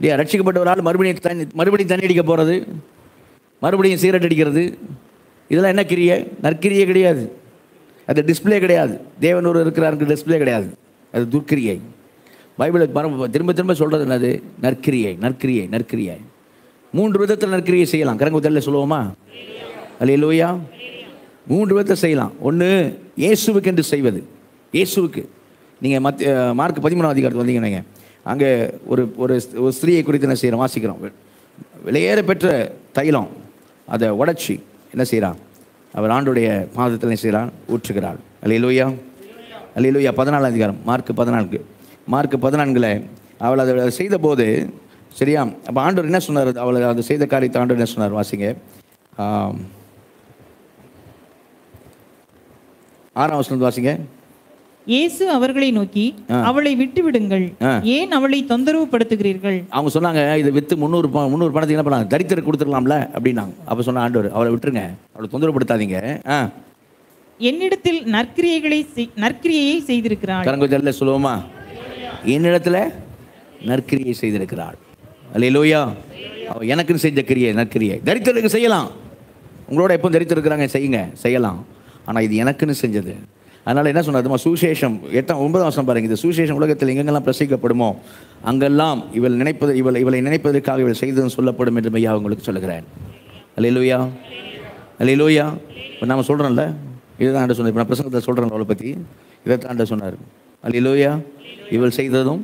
இல்லையா? ரட்சிக்கப்பட்ட ஒரு ஆள் மறுபடியும் தண்ணி மறுபடியும் தண்ணி அடிக்க போகிறது மறுபடியும் சிகரெட் அடிக்கிறது. இதெல்லாம் என்ன கிரியை? நற்கிரியை கிடையாது. அது டிஸ்பிளே கிடையாது. தேவன் ஒரு இருக்கிறாருக்கு டிஸ்பிளே கிடையாது. அது துர்க்கிரியை. பைபிளுக்கு மரம் திரும்ப திரும்ப சொல்கிறது என்னது? நற்கிரியை நற்கிரியை நற்கிரியை. மூன்று விதத்தில் நற்கிரியை செய்யலாம். கரங்க உதல்ல சொல்லுவோமா? அல்லேலூயா மூன்று விதத்தை செய்யலாம். ஒன்று இயேசுவுக்கு என்று செய்வது. இயேசுவுக்கு. நீங்கள் மத் மார்க் பதிமூணாம் அதிகாரத்துக்கு வந்தீங்கன்னு அங்கே ஒரு ஒரு ஒரு ஸ்திரீயை குறித்து என்ன செய்கிறோம் வாசிக்கிறோம் விலையேற பெற்ற தைலம் அதை உடைச்சி என்ன செய்கிறான் அவர் ஆண்டுடைய பாதத்தில் என்ன செய்கிறான் ஊற்றுகிறாள் அல்லேலூயா. அல்லேலூயா. பதினாலாம் அதிகாரம். மார்க் பதினான்கு. மார்க் பதினான்கில் அவள் அதை செய்த போது சரியா? அப்போ ஆண்டவர் என்ன சொன்னார்? அவளை அதை செய்த காரியத்தை ஆண்டவர் என்ன சொன்னார்? வாசிங்க. ஆறாம் வசனம் வாசிங்க. இயேசு அவர்களை நோக்கி அவளை விட்டு விடுங்கள். ஏன் அவளை தொந்தரவு படுத்துகிறீர்கள் அவங்க சொன்னாங்க இதை விற்று முந்நூறு முந்நூறு பணத்துக்கு என்ன பண்ணலாம் தரித்திரம் கொடுத்துடலாம்ல? அப்படின்னாங்க. அப்போ சொன்ன ஆண்டவர் அவளை விட்டுருங்க. அவளை தொந்தரவுப்படுத்தாதீங்க ஆ. என்னிடத்தில் நற்கிரியைகளை நற்கிரியையை செய்திருக்கிறாள். கரங்கோஜல்ல சொல்லுவோமா? என்னிடத்துல நற்கிரியை செய்திருக்கிறாள். அல்லேலூயா. அவ எனக்குன்னு செஞ்ச கிரியை நற்கிரியை. தரித்திரருக்கு செய்யலாம். உங்களோட எப்போ தரித்திரம் இருக்கிறாங்க செய்யுங்க. செய்யலாம். ஆனால் இது எனக்குன்னு செஞ்சது. அதனால் என்ன சொன்னதுமா சுசேஷம் எட்டாம் ஒன்பதாம் வருஷம் பாருங்க. இந்த சுசேஷம் உலகத்தில் எங்கெங்கெல்லாம் பிரசிக்கப்படுமோ அங்கெல்லாம் இவள் நினைப்பது இவள் இவளை நினைப்பதற்காக இவள் செய்ததும் சொல்லப்படும் என்று மையா உங்களுக்கு சொல்லுகிறேன். அல்லேலூயா. அல்லேலூயா. இப்போ நாம் சொல்கிறோம்ல இதுதான் ஆண்டு சொன்னார். இப்போ நான் பிரசங்கத்தை சொல்கிறேன் அவளை பற்றி இதைத்தான் ஆண்டு சொன்னார். அல்லேலூயா. இவள் செய்ததும்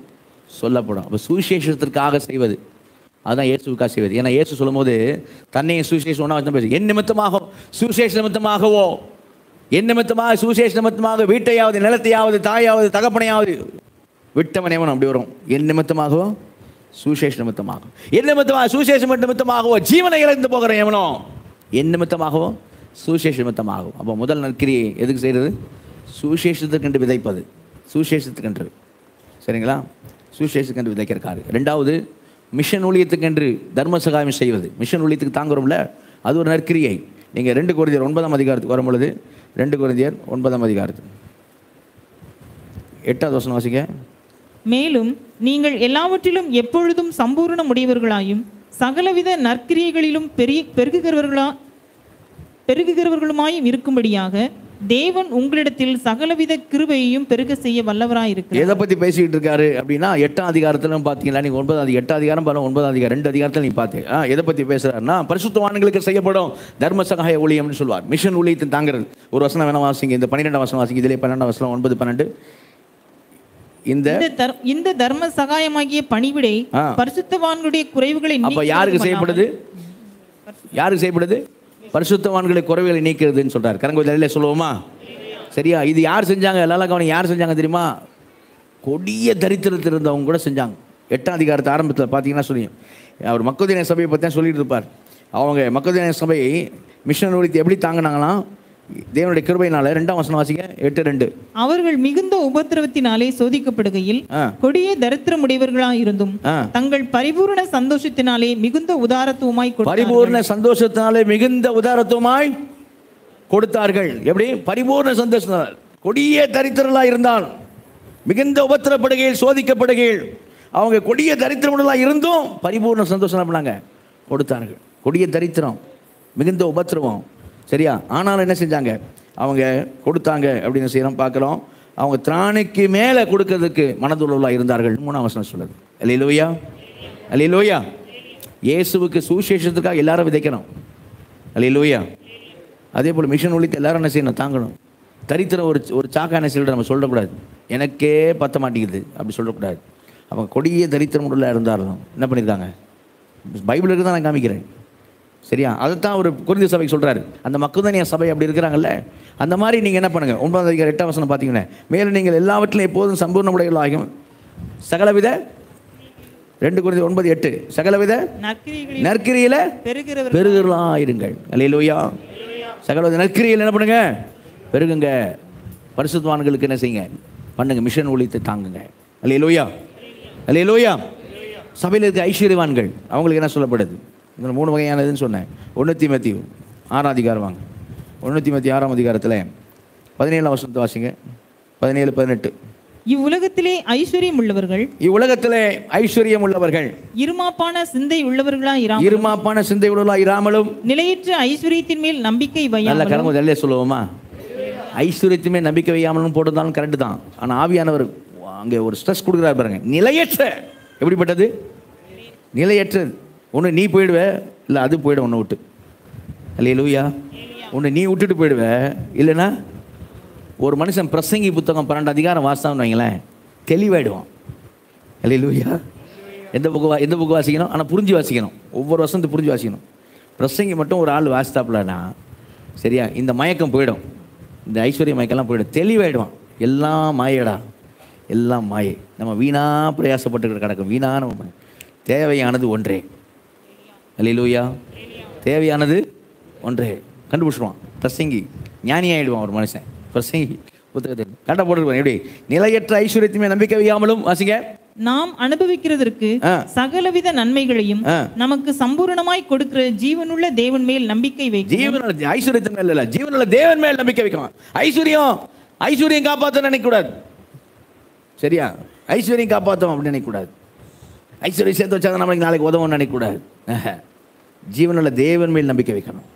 சொல்லப்படும். அப்போ சுவிசேஷத்திற்காக செய்வது. அதுதான் இயேசுக்காக செய்வது. ஏன்னா இயேசு சொல்லும்போது தன்னையும் சுவிசேஷம் ஒன்றா வச்சு பேசு என் நிமித்தமாக சுவிசேஷ நிமித்தமாகவோ என் நிமித்தமாக சுவிசேஷ நிமித்தமாக வீட்டையாவது நிலத்தையாவது தாயாவது தகப்பனையாவது விட்டவன் எவனும் அப்படி வரும். என் நிமித்தமாகவோ சுவிசேஷ நிமித்தமாக என் நிமித்தமாக சுவிசேஷ நிமித்தமாகவோ ஜீவனை இழந்து போகிறேன் எவனோ? என் நிமித்தமாகவோ சுவிசேஷ நிமித்தமாகும் அப்போ முதல் நற்கிரியை எதுக்கு செய்கிறது சுவிசேஷத்துக்கென்று விதைப்பது. சுவிசேஷத்துக்கென்று. சரிங்களா? சுவிசேஷத்துக்கென்று விதைக்கிறக்காரு. ரெண்டாவது மிஷன் ஊழியத்துக்கென்று தர்ம சகாயம் செய்வது. மிஷன் ஊழியத்துக்கு தாங்குறோம்ல? அது ஒரு நற்கிரியை. நீங்கள் ரெண்டு குருதியர் ஒன்பதாம் அதிகாரத்துக்கு வரும் பொழுது ரெண்டு குருதியர் ஒன்பதாம் அதிகாரத்தில். எட்டாவது வசனம் வாசிங்க. மேலும் நீங்கள் எல்லாவற்றிலும் எப்பொழுதும் சம்பூரணமுடையவர்களாயும் சகலவித நற்கிரியைகளிலும் பெரிய பெருகுகிறவர்களா பெருகுகிறவர்களுமாயும் இருக்கும்படியாக தேவன் உங்களிடத்தில் சகலவித கிருபையையும் பெருக செய்ய வல்லவராயிருக்கிறார். எதை பற்றி பேசிக்கிட்டு இருக்காரு அப்படின்னா எட்டாம் அதிகாரத்தில் பார்த்தீங்களா நீங்கள் ஒன்பதாம் எட்டாம் அதிகாரம் பாருங்க ஒன்பதாம் அதிகாரம் ரெண்டு அதிகாரத்தில் நீ பார்த்து எதை பற்றி பேசுகிறாருன்னா பரிசுத்தவான்களுக்கு செய்யப்படும் தர்ம சகாய ஊழியம்னு சொல்வார். மிஷன் ஊழியத்தை தாங்கிறது ஒரு வசனம் வேணா வாசிங்க. இந்த பன்னிரெண்டாம் வசனம் வாசிங்க. இதிலே பன்னெண்டாம் வசனம் ஒன்பது பன்னெண்டு. இந்த இந்த தர்- இந்த தர்ம சகாயமாகிய பணிவிடை. பரிசுத்தவான்களுடைய குறைவுகளை அப்போ யாருக்கு செய்யப்படுது? யாருக்கு செய்யப்படுது? பரிசுத்தவான்களை குறைவுகளை நீக்கிறதுன்னு சொல்றார். கரங்கோதிலே சொல்லுவோமா? சரியா? இது யார் செஞ்சாங்க? எல்லாம் கவனம் யார் செஞ்சாங்க தெரியுமா? கொடிய தரித்திரத்தில் இருந்தவங்க கூட செஞ்சாங்க. எட்டாம் அதிகாரத்தை ஆரம்பத்தில் பார்த்தீங்கன்னா சொல்லியும். அவர் மக்கதின சபையை பற்றி தான் சொல்லிட்டு இருப்பார். அவங்க மக்கதின சபை மிஷன் ஒழித்து எப்படி தாங்கினாங்களாம்? தேவனுடைய கிருபையினால ரெண்டாம் வசனம் வாசிங்க. எட்டு ரெண்டு. அவர்கள் மிகுந்த உபத்திரவத்தினாலே சோதிக்கப்படுகையில். கொடிய தரித்திரமுடையவர்களாய் இருந்தும். தங்கள் பரிபூரண சந்தோஷத்தினாலே மிகுந்த உதாரத்துவமாய். பரிபூர்ண சந்தோஷத்தினாலே மிகுந்த உதாரத்துவமாய் கொடுத்தார்கள். எப்படி? பரிபூர்ண சந்தோஷத்தினால். கொடிய தரித்திரலா இருந்தால் மிகுந்த உபத்திரப்படுகையில் சோதிக்கப்படுகையில் அவங்க கொடிய தரித்திரமுள்ளா இருந்தும் பரிபூர்ண சந்தோஷம் பண்ணாங்க. கொடுத்தார்கள். கொடிய தரித்திரம் மிகுந்த உபத்திரவம். சரியா? ஆனாலும் என்ன செஞ்சாங்க? அவங்க கொடுத்தாங்க அப்படின்னு செய்கிறோம் பார்க்குறோம். அவங்க திராணிக்கு மேலே கொடுக்கறதுக்கு மனதுள்ளவர்களாக இருந்தார்கள். மூணாம் வசனம் சொல்லுது. அல்லையிலோயா அல்லையிலோயா இயேசுவுக்கு சுவிசேஷத்துக்காக எல்லாரும் விதைக்கணும். அல்லையிலோயா அதே போல் மிஷன் ஒழித்து எல்லாரும் என்ன செய்யணும்? தாங்கணும். தரித்திரம் ஒரு ஒரு சாக்கா என்ன சொல்லிட்டு நம்ம சொல்லக்கூடாது. எனக்கே பத்த மாட்டேங்குது. அப்படி சொல்லக்கூடாது. அவங்க கொடிய தரித்திரம் உள்ள இருந்தாலும் என்ன பண்ணியிருக்காங்க பைபிளுக்கு தான் நான் காமிக்கிறேன். சரியா? அதைத்தான் ஒரு குருதி சபைக்கு சொல்றாரு. அந்த மக்கள்தான் சபை அப்படி இருக்கிறாங்கல்ல? அந்த மாதிரி நீங்கள் என்ன பண்ணுங்க? ஒன்பதாம் அதிகாரம் எட்டாம் வசனம் பார்த்தீங்கன்னா மேலும் நீங்கள் எல்லாவற்றிலும் எப்போதும் சம்பூர்ணமுடையவர்களாகும் சகலவித ரெண்டு குருதி ஒன்பது எட்டு சகலவித நற்கிரியில பெருகிறலா இருங்கள் அல்லேலூயா. சகல நற்கிரியில் என்ன பண்ணுங்க? பெருகுங்க. பரிசுத்தவான்களுக்கு என்ன செய்யுங்க? பண்ணுங்க. மிஷன் ஒழித்து தாங்குங்க. அல்லேலூயா. அல்லேலூயா. சபையில் இருக்க ஐஸ்வர்யவான்கள் அவங்களுக்கு என்ன சொல்லப்படுது? இந்த மூணு வகையானதுன்னு சொன்னேன். ஒன்று மத்தி ஆறாம் அதிகாரம் வாங்க. ஒன்று மத்தி ஆறாம் அதிகாரத்தில் பதினேழாம் வருஷத்தை வாசிங்க. பதினேழு பதினெட்டு. இவ்வுலகத்திலே ஐஸ்வர்யம் உள்ளவர்கள் இவ்வுலகத்திலே ஐஸ்வர்யம் உள்ளவர்கள். இருமாப்பான சிந்தை உள்ளவர்களாய் இராமல் இருமாப்பான சிந்தை உள்ளா இராமலும்? நிலையற்ற ஐஸ்வர்யத்தின் மேல் நம்பிக்கை நல்ல கடமை வெளியே சொல்லுவோமா? ஐஸ்வர்யத்துமே நம்பிக்கை வையாமலும் போட்டிருந்தாலும் கரெக்டு தான். ஆனால் ஆவியானவர் அங்கே ஒரு ஸ்ட்ரெஸ் கொடுக்குறாரு பாருங்க. நிலையற்ற. எப்படிப்பட்டது? நிலையற்றது. ஒன்று நீ போயிடுவ இல்லை அது போயிடும் ஒன்று விட்டு. அல்லையே லூயா ஒன்று நீ விட்டுட்டு போயிடுவ. இல்லைன்னா ஒரு மனுஷன் பிரசங்கி புத்தகம் பன்னெண்டு அதிகாரம் வாசித்தான்னு வைங்களேன் தெளிவாயிடுவான். அல்லையே லூயா எந்த புக்கு வா எந்த புக்கு வாசிக்கணும்? ஆனால் புரிஞ்சு வாசிக்கணும். ஒவ்வொரு வருஷத்து புரிஞ்சு வாசிக்கணும். பிரசங்கி மட்டும் ஒரு ஆள் வாசித்தாப்புலனா சரியா இந்த மயக்கம் போயிடும். இந்த ஐஸ்வர்ய மயக்கெல்லாம் போயிடும். தெளிவாயிடுவான். எல்லாம் மாயடா. எல்லாம் மாயை. நம்ம வீணாக பிரயாசப்பட்டு கிடக்கும். வீணாக நம்ம தேவையானது ஒன்றே. அல்லையா தேவையானது ஒன்றே. கண்டுபிடிச்சிருவான். பிரசங்கி. ஞானி ஆயிடுவான் ஒரு மனுஷன். பிரசங்கி. புத்தகத்தை கண்ட போட்டுருவான் எப்படி? நிலையற்ற ஐஸ்வர்யத்துமே நம்பிக்கை வையாமலும் வாசிங்க. நாம் அனுபவிக்கிறதற்கு. சகலவித நன்மைகளையும். நமக்கு சம்பூரணமாய் கொடுக்கிற ஜீவனுள்ள தேவன் மேல் நம்பிக்கை வைக்கும் ஜீவனுள்ள ஐஸ்வர்யத்தின் மேல இல்ல ஜீவனுள்ள தேவன் மேல் நம்பிக்கை வைக்கணும். ஐஸ்வர்யம் ஐஸ்வர்யம் காப்பாற்ற நினைக்கக்கூடாது. சரியா? ஐஸ்வர்யம் காப்பாற்றும் அப்படின்னு நினைக்கக்கூடாது. ஐஸ்வர்யம் சேர்த்து வச்சா நம்மளுக்கு நாளைக்கு உதவும் நினைக்கக்கூடாது. ஜீவனுள்ள தேவன் மேல் நம்பிக்கை வைக்கணும்.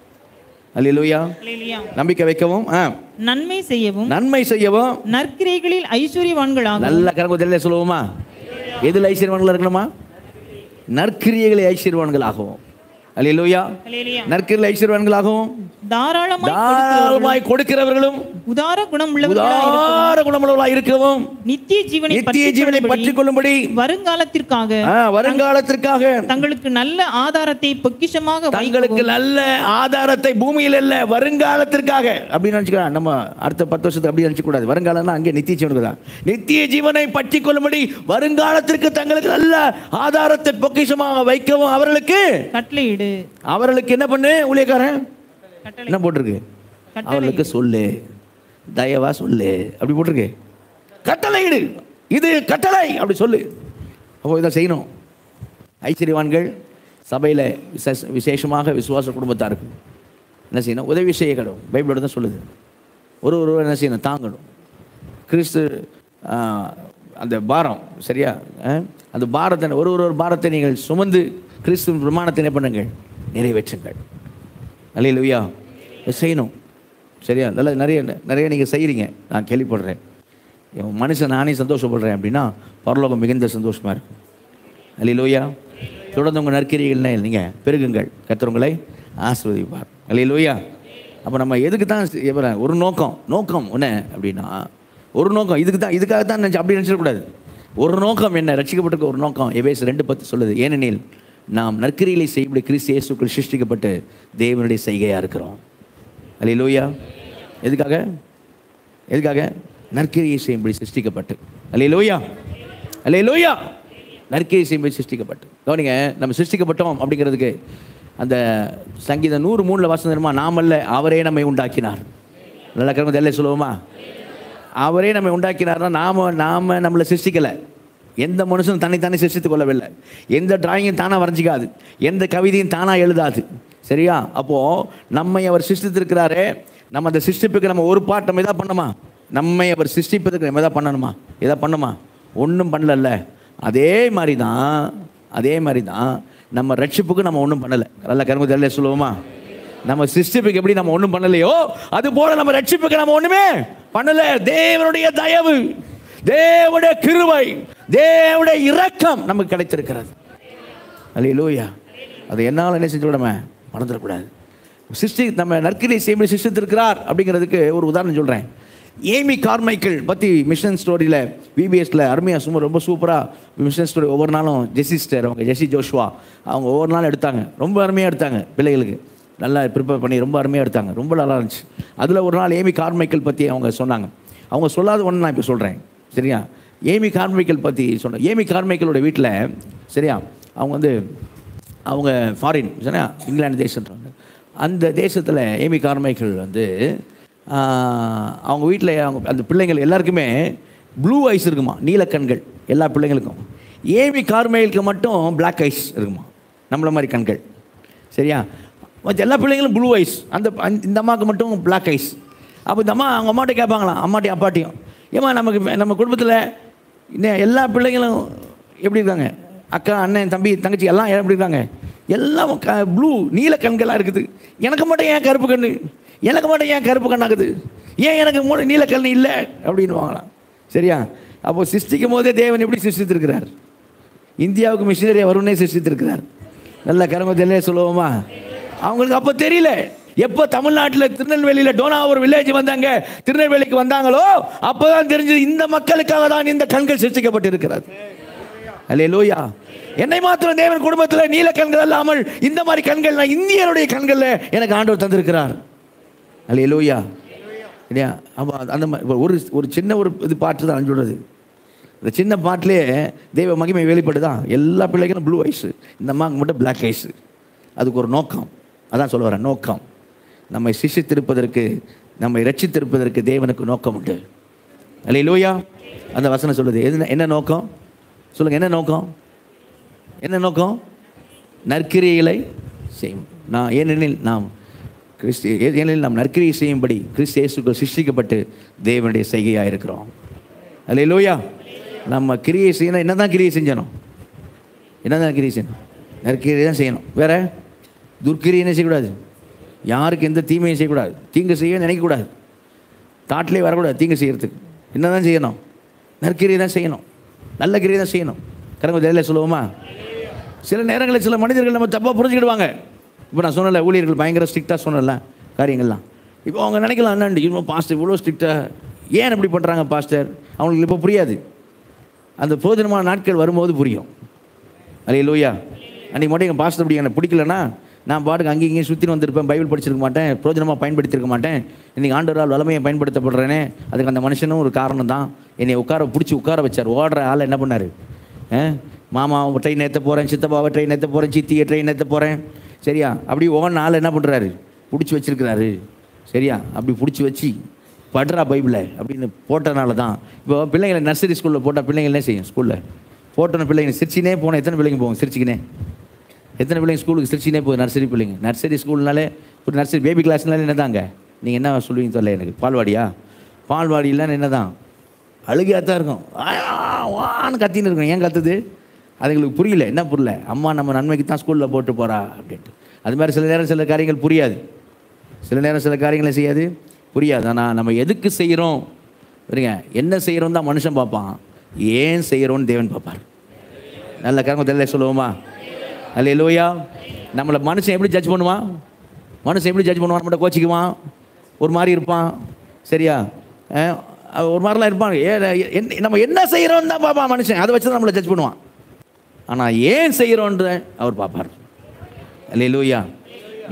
அல்லேலூயா. நம்பிக்கை வைக்கவும். நன்மை செய்யவும் நன்மை செய்யவும். நற்கிரைகளில் ஐஸ்வர்யவான்களாக நல்ல கரங்குதல்ல சொல்லுவோமா? எதில் ஐஸ்வர்யவான்கள் இருக்கணுமா? நற்கிரியைகளை ஐஸ்வர்யவான்களாகவும். அல்லையா அல்லேலூயா. நற்கிரியில் ஐஸ்வர்யவான்களாகவும் தாராளமாய் கொடுக்கிறவர்களும் உதார குணம். உதார குணமுள்ளவர்களாய் இருக்கவும் நித்திய ஜீவனை நித்திய ஜீவனை பற்றி பற்றிக் கொள்ளும்படி வருங்காலத்திற்காக வருங்காலத்திற்காக தங்களுக்கு நல்ல ஆதாரத்தை பொக்கிஷமாக தங்களுக்கு நல்ல ஆதாரத்தை பூமியில் இல்ல வருங்காலத்திற்காக. அப்படின்னு நினைச்சுக்கலாம். நம்ம அடுத்த பத்து வருஷத்துக்கு அப்படி நினைச்சு கூடாது. வருங்காலம்னா அங்கே நித்திய ஜீவனுக்கு தான். நித்திய ஜீவனை பற்றி கொள்ளும்படி வருங்காலத்திற்கு தங்களுக்கு நல்ல ஆதாரத்தை பொக்கிஷமாக வைக்கவும் அவர்களுக்கு கட்டளையிடு. அவர்களுக்கு என்ன பண்ணு ஊழியக்காரன்? என்ன போட்டிருக்கு. அவர்களுக்கு சொல்லு. தயவா சொல்லு. அப்படி போட்டிருக்கு. கட்டளையிடு இது கட்டளை. அப்படி சொல்லு. அப்போ இதை செய்யணும். ஐஸ்வர்யவான்கள் சபையில் விசேஷ விசேஷமாக விசுவாச குடும்பத்தாருக்கு என்ன செய்யணும்? உதவி செய்ய கடவும் பைபிளோட தான் சொல்லுது. ஒரு ஒருவர் என்ன செய்யணும்? தாங்கணும். கிறிஸ்து அந்த பாரம் சரியா? அந்த பாரத்தை ஒரு ஒரு பாரத்தை நீங்கள் சுமந்து கிறிஸ்துவின் பிரமாணத்தை என்ன பண்ணுங்கள்? நிறைவேற்றுங்கள். அல்லையா செய்யணும். சரியா? நல்லா நிறைய நிறைய நீங்கள் செய்கிறீங்க நான் கேள்விப்படுறேன். என் மனுஷன் நானே சந்தோஷப்படுறேன் அப்படின்னா பரலோகம் மிகுந்த சந்தோஷமாக இருக்கும். அல்லையிலோயா தொடர்ந்து உங்கள் நற்கிரிகள்னே நீங்கள் பெருகுங்கள். கத்துறவங்களை ஆசிர்வதிப்பார். அல்லையிலோயா அப்போ நம்ம எதுக்கு தான் ஒரு நோக்கம் நோக்கம் என்ன அப்படின்னா ஒரு நோக்கம் இதுக்கு தான் இதுக்காக தான் நினச்சி அப்படி நினச்சிடக்கூடாது. ஒரு நோக்கம் என்ன? ரட்சிக்கப்பட்டிருக்க ஒரு நோக்கம். எவேஸ் ரெண்டு பத்து சொல்லுது ஏனெனில் நாம் நற்கிரிகளை செய்யப்படி கிறிஸ்து இயேசுக்குள் சிருஷ்டிக்கப்பட்டு தேவனுடைய செய்கையாக இருக்கிறோம். அல்லையிலோயா எதுக்காக? எதுக்காக? நற்கிரியை செய்யும்படி சிருஷ்டிக்கப்பட்டு. அல்லையிலோயா அல்லையிலோயா நற்கிரியை செய்யும்படி சிருஷ்டிக்கப்பட்டு. கவனிங்க நம்ம சிருஷ்டிக்கப்பட்டோம் அப்படிங்கிறதுக்கு அந்த சங்கீதம் நூறு மூணில் வாசம் தெரியுமா? நாமல்ல அவரே நம்மை உண்டாக்கினார். நல்ல கிழமை தெல்ல சொல்லுவோமா? அவரே நம்மை உண்டாக்கினார்னா நாம நாம நம்மளை சிருஷ்டிக்கலை. எந்த மனுஷனும் தன்னைத்தானே சிருஷ்டித்துக் கொள்ளவில்லை. எந்த டிராயிங்கும் தானாக வரைஞ்சிக்காது. எந்த கவிதையும் தானாக எழுதாது. சரியா? அப்போது நம்மை அவர் சிருஷ்டித்திருக்கிறாரே நம்ம அந்த சிருஷ்டிப்புக்கு நம்ம ஒரு பாட்டு நம்ம எதாவது பண்ணுமா நம்மை அவர் சிருஷ்டிப்பதற்கு நம்ம எதாவது பண்ணணுமா? எதாவது பண்ணுமா ஒன்றும் பண்ணலல்ல. அதே மாதிரி தான் அதே மாதிரி தான் நம்ம ரட்சிப்புக்கு நம்ம ஒன்றும் பண்ணலை. நல்ல கரும்பு தெரியல சொல்லுவோமா? நம்ம சிருஷ்டிப்புக்கு எப்படி நம்ம ஒன்றும் பண்ணலையோ அது போல நம்ம ரட்சிப்புக்கு நம்ம ஒன்றுமே பண்ணலை. தேவனுடைய தயவு. தேவனுடைய கிருவை தேவனுடைய இரக்கம் நமக்கு கிடைத்திருக்கிறது. அல்லேலூயா அது என்னால் என்ன செஞ்சு விடாம மறந்துடக்கூடாது சிருஷ்டி நம்ம நற்கிரி செய்யும்படி சிருஷ்டித்திருக்கிறார் அப்படிங்கிறதுக்கு ஒரு உதாரணம் சொல்கிறேன் ஏமி கார்மைக்கிள் பற்றி மிஷன் ஸ்டோரியில் விபிஎஸில் அருமையாக சும்மா ரொம்ப சூப்பராக மிஷன் ஸ்டோரி ஒவ்வொரு நாளும் ஜெஸி ஸ்டர் அவங்க ஜெசி ஜோஷ்வா அவங்க ஒவ்வொரு நாளும் எடுத்தாங்க. ரொம்ப அருமையாக எடுத்தாங்க பிள்ளைகளுக்கு. நல்லா ப்ரிப்பேர் பண்ணி ரொம்ப அருமையாக எடுத்தாங்க. ரொம்ப நல்லா இருந்துச்சு. அதில் ஒரு நாள் ஏமி கார்மைக்கிள் பற்றி அவங்க சொன்னாங்க. அவங்க சொல்லாத ஒன்று நான் இப்போ சொல்கிறேன் சரியா? ஏமி கார்மைக்கல் பற்றி சொன்னேன் ஏமி கார்மைக்கலோட வீட்டில் சரியா? அவங்க வந்து அவங்க ஃபாரின் சரியா? இங்கிலாந்து தேசன்றாங்க அந்த தேசத்தில் ஏமி கார்மைக்கல் வந்து அவங்க வீட்டில் அவங்க அந்த பிள்ளைங்கள் எல்லாருக்குமே ப்ளூ ஐஸ் இருக்குமா? நீலக்கண்கள் எல்லா பிள்ளைங்களுக்கும். ஏமி கார்மைக்கலுக்கு மட்டும் பிளாக் ஐஸ் இருக்குமா? நம்மள மாதிரி கண்கள். சரியா? மற்ற எல்லா பிள்ளைங்களும் ப்ளூ ஐஸ் அந்த இந்த அம்மாவுக்கு மட்டும் பிளாக் ஐஸ் அப்போ இந்த அம்மா அவங்க அம்மாட்ட கேட்பாங்களாம். அம்மாட்டையும் அப்பாட்டையும். ஏம்மா நமக்கு நம்ம குடும்பத்தில் இன்னும் எல்லா பிள்ளைங்களும் எப்படி இருக்காங்க? அக்கா அண்ணன் தம்பி தங்கச்சி எல்லாம் எப்படி இருக்காங்க? எல்லாம் க ப்ளூ நீல கண்களாக இருக்குது. எனக்கு மட்டும் ஏன் கருப்பு கண்ணு? எனக்கு மட்டும் ஏன் கருப்பு கண்ணாகுது ஏன் எனக்கு மூணு நீல கண்ணு இல்லை? அப்படின்னு வாங்கலாம் சரியா? அப்போ சிருஷ்டிக்கும் போதே தேவன் எப்படி சிருஷ்டித்திருக்கிறார்? இந்தியாவுக்கு மிஷினரியாக வரும்னே சிருஷ்டித்திருக்கிறார். நல்ல கரமத்திலே சொல்லுவோமா? அவங்களுக்கு அப்போ தெரியல. எப்போ தமிழ்நாட்டில் திருநெல்வேலியில் டோனாவூர் வில்லேஜ் வந்தாங்க திருநெல்வேலிக்கு வந்தாங்களோ அப்போதான் தெரிஞ்சது இந்த மக்களுக்காக தான் இந்த கண்கள் சிருஷ்டிக்கப்பட்டிருக்கிறது. அல்லே லோயா என்னை மாத்திரம் தேவன் குடும்பத்தில் நீல கண்கள் அல்லாமல் இந்த மாதிரி கண்கள் நான் இந்தியனுடைய கண்களில் எனக்கு ஆண்டவர் தந்திருக்கிறார். அல்லே லோயா இல்லையா? ஆமாம் அந்த மாதிரி ஒரு ஒரு சின்ன ஒரு இது பாட்டு தான் சொல்றது. இந்த சின்ன பாட்டிலே தெய்வ மகிமை வெளிப்படுதான் எல்லா பிள்ளைகளும் ப்ளூ ஐஸ் இந்த அம்மாவுக்கு மட்டும் பிளாக் ஐஸ் அதுக்கு ஒரு நோக்கம். அதான் சொல்ல வரேன் நோக்கம். நம்மை சிஷித்திருப்பதற்கு நம்மை ரட்சித்திருப்பதற்கு தேவனுக்கு நோக்கம் உண்டு. அல்ல லோயா அந்த வசனம் சொல்லுது. எது என்ன நோக்கம்? சொல்லுங்க என்ன நோக்கம்? என்ன நோக்கம்? நற்கிரியைகளை செய்யும். நான் ஏனெனில் நாம் கிறிஸ்து ஏனெனில் நாம் நற்கிரியை செய்யும்படி கிறிஸ்து இயேசுக்குள் சிருஷ்டிக்கப்பட்டு தேவனுடைய செய்கையாக இருக்கிறோம். அல்ல லோயா நம்ம கிரியை செய்யணும். என்ன தான் கிரியை செஞ்சணும் என்ன தான் கிரியை செய்யணும்? நற்கிரியை தான் செய்யணும். வேற? துர்க்கிரியை என்ன செய்யக்கூடாது? யாருக்கு எந்த தீமையும் செய்யக்கூடாது. தீங்கு செய்ய நினைக்கக்கூடாது. தாட்டிலே வரக்கூடாது தீங்கு செய்கிறதுக்கு என்ன தான் செய்யணும்? நற்கிரியை தான் செய்யணும். நல்ல கிரியை தான் செய்யணும். கரங்க தெரியல சொல்லுவோமா? சில நேரங்களில் சில மனிதர்கள் நம்ம தப்பாக புரிஞ்சுக்கிடுவாங்க. இப்போ நான் சொன்னல ஊழியர்கள் பயங்கர ஸ்ட்ரிக்டாக சொன்னல காரியங்கள்லாம். இப்போ அவங்க நினைக்கலாம் என்னண்டு இவ்வளோ பாஸ்டர் இவ்வளோ ஸ்ட்ரிக்டாக ஏன் இப்படி பண்ணுறாங்க பாஸ்டர் அவங்களுக்கு இப்போ புரியாது. அந்த போதனமான நாட்கள் வரும்போது புரியும். அலே லோயா அன்றைக்கி மட்டும் எங்கள் பாஸ்டர் அப்படி எனக்கு பிடிக்கலன்னா நான் பாட்டுக்கு அங்கேயும் இங்கேயும் சுற்றின்னு வந்திருப்பேன் பைபிள் படிச்சிருக்க மாட்டேன் பிரோஜனமாக பயன்படுத்தியிருக்க மாட்டேன். இன்றைக்கி ஆண்டவரால் வளமையை பயன்படுத்தப்படுறேனே அதுக்கு அந்த மனுஷனும் ஒரு காரணம் தான். என்னை உட்கார பிடிச்சி உட்கார வச்சார். ஓடுற ஆள் என்ன பண்ணார்? மாமா ட்ரெயின் ஏற்ற போகிறேன் சித்தப்பாவை ட்ரெயின் ஏற்ற போகிறேன் சித்தியை ட்ரெயின் ஏற்ற போகிறேன் சரியா? அப்படி ஓன ஆள் என்ன பண்ணுறாரு பிடிச்சி வச்சிருக்கிறாரு. சரியா? அப்படி பிடிச்சி வச்சு படுறா பைபிளை அப்படின்னு போட்டனால தான். இப்போ பிள்ளைங்களை நர்சரி ஸ்கூலில் போட்டால் பிள்ளைங்க என்ன செய்யும்? ஸ்கூலில் போட்டோன்னு பிள்ளைங்க சிரிச்சினே போனால் எத்தனை பிள்ளைங்க போகும் சிரிச்சிக்கினே. எத்தனை பிள்ளைங்க ஸ்கூலுக்கு சிரிச்சினே போகுது நர்சரி பிள்ளைங்க? நர்சரி ஸ்கூல்னாலே ஒரு நர்சரி பேபி கிளாஸ்னாலே என்ன தாங்க நீங்கள் என்ன சொல்லுவீங்க தெரியல எனக்கு? பால்வாடியா? பால்வாடியில் என்ன தான் அழுகையாக தான் இருக்கும் வான்னு கத்தின்னு இருக்கும். ஏன் கத்துது? அதுங்களுக்கு புரியல. என்ன புரியல? அம்மா நம்ம நன்மைக்கு தான் ஸ்கூலில் போட்டு போகிறா அப்படின்ட்டு. அது மாதிரி சில நேரம் சில காரியங்கள் புரியாது. சில நேரம் சில காரியங்களை செய்யாது. புரியாது. ஆனால் நம்ம எதுக்கு செய்கிறோம் சரிங்க என்ன செய்கிறோம் தான் மனுஷன் பார்ப்பான். ஏன் செய்கிறோன்னு தேவன் பார்ப்பார். நல்ல கரங்க தெரியல சொல்லுவோமா? அல்ல லோயா நம்மளை மனுஷன் எப்படி ஜட்ஜ் பண்ணுவான்? மனுஷன் எப்படி ஜட்ஜ் பண்ணுவான்? நம்மகிட்ட கோச்சிக்குவான்? ஒரு மாதிரி இருப்பான். சரியா? ஒரு மாதிரிலாம் இருப்பான். ஏ நம்ம என்ன செய்கிறோன்னு தான் பார்ப்பான் மனுஷன். அதை வச்சு தான் நம்மளை ஜட்ஜ் பண்ணுவான். ஆனால் ஏன் செய்கிறோன்ற அவர் பார்ப்பார். அல்ல லோயா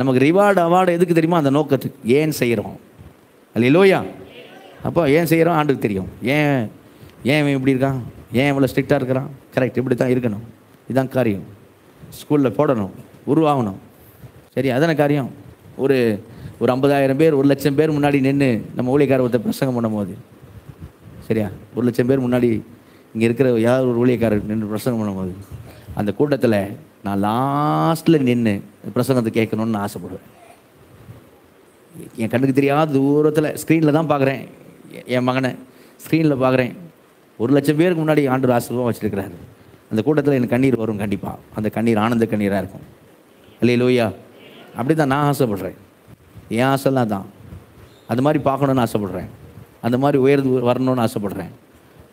நமக்கு ரிவார்டு அவார்டு எதுக்கு தெரியுமா? அந்த நோக்கத்துக்கு. ஏன் செய்கிறோம் அல்ல லோயா அப்போ ஏன் செய்கிறோம் ஆண்டுக்கு தெரியும். ஏன் ஏன் இப்படி இருக்கான்? ஏன் இவ்வளோ ஸ்ட்ரிக்டாக இருக்கிறான்? கரெக்ட் இப்படி தான் இருக்கணும். இதுதான் காரியம். ஸ்கூலில் போடணும் உருவாகணும். சரி அதான காரியம். ஒரு ஒரு ஐம்பதாயிரம் பேர் ஒரு லட்சம் பேர் முன்னாடி நின்று நம்ம ஊழியக்கார ஒருத்தர் பிரசங்கம் பண்ணும்போது. சரியா? ஒரு லட்சம் பேர் முன்னாடி இங்கே இருக்கிற யார் ஒரு ஊழியக்காரர் நின்று பிரசங்கம் பண்ணும்போது அந்த கூட்டத்தில் நான் லாஸ்ட்டில் நின்று பிரசங்கத்தை கேட்கணும்னு ஆசைப்படுவேன். என் கண்ணுக்கு தெரியாத தூரத்தில் ஸ்க்ரீனில் தான் பார்க்குறேன் என் மகனை ஸ்க்ரீனில் பார்க்குறேன் ஒரு லட்சம் பேருக்கு முன்னாடி ஆண்டு ஆசீர்வாதம் வச்சுருக்கிறாரு. அந்த கூட்டத்தில் எனக்கு கண்ணீர் வரும் கண்டிப்பாக அந்த கண்ணீர் ஆனந்த கண்ணீராக இருக்கும். இல்லையே லோய்யா அப்படி தான் நான் ஆசைப்படுறேன். என் ஆசைலாம் தான் அது மாதிரி பார்க்கணுன்னு ஆசைப்படுறேன். அந்த மாதிரி உயர்வு வரணும்னு ஆசைப்படுறேன்.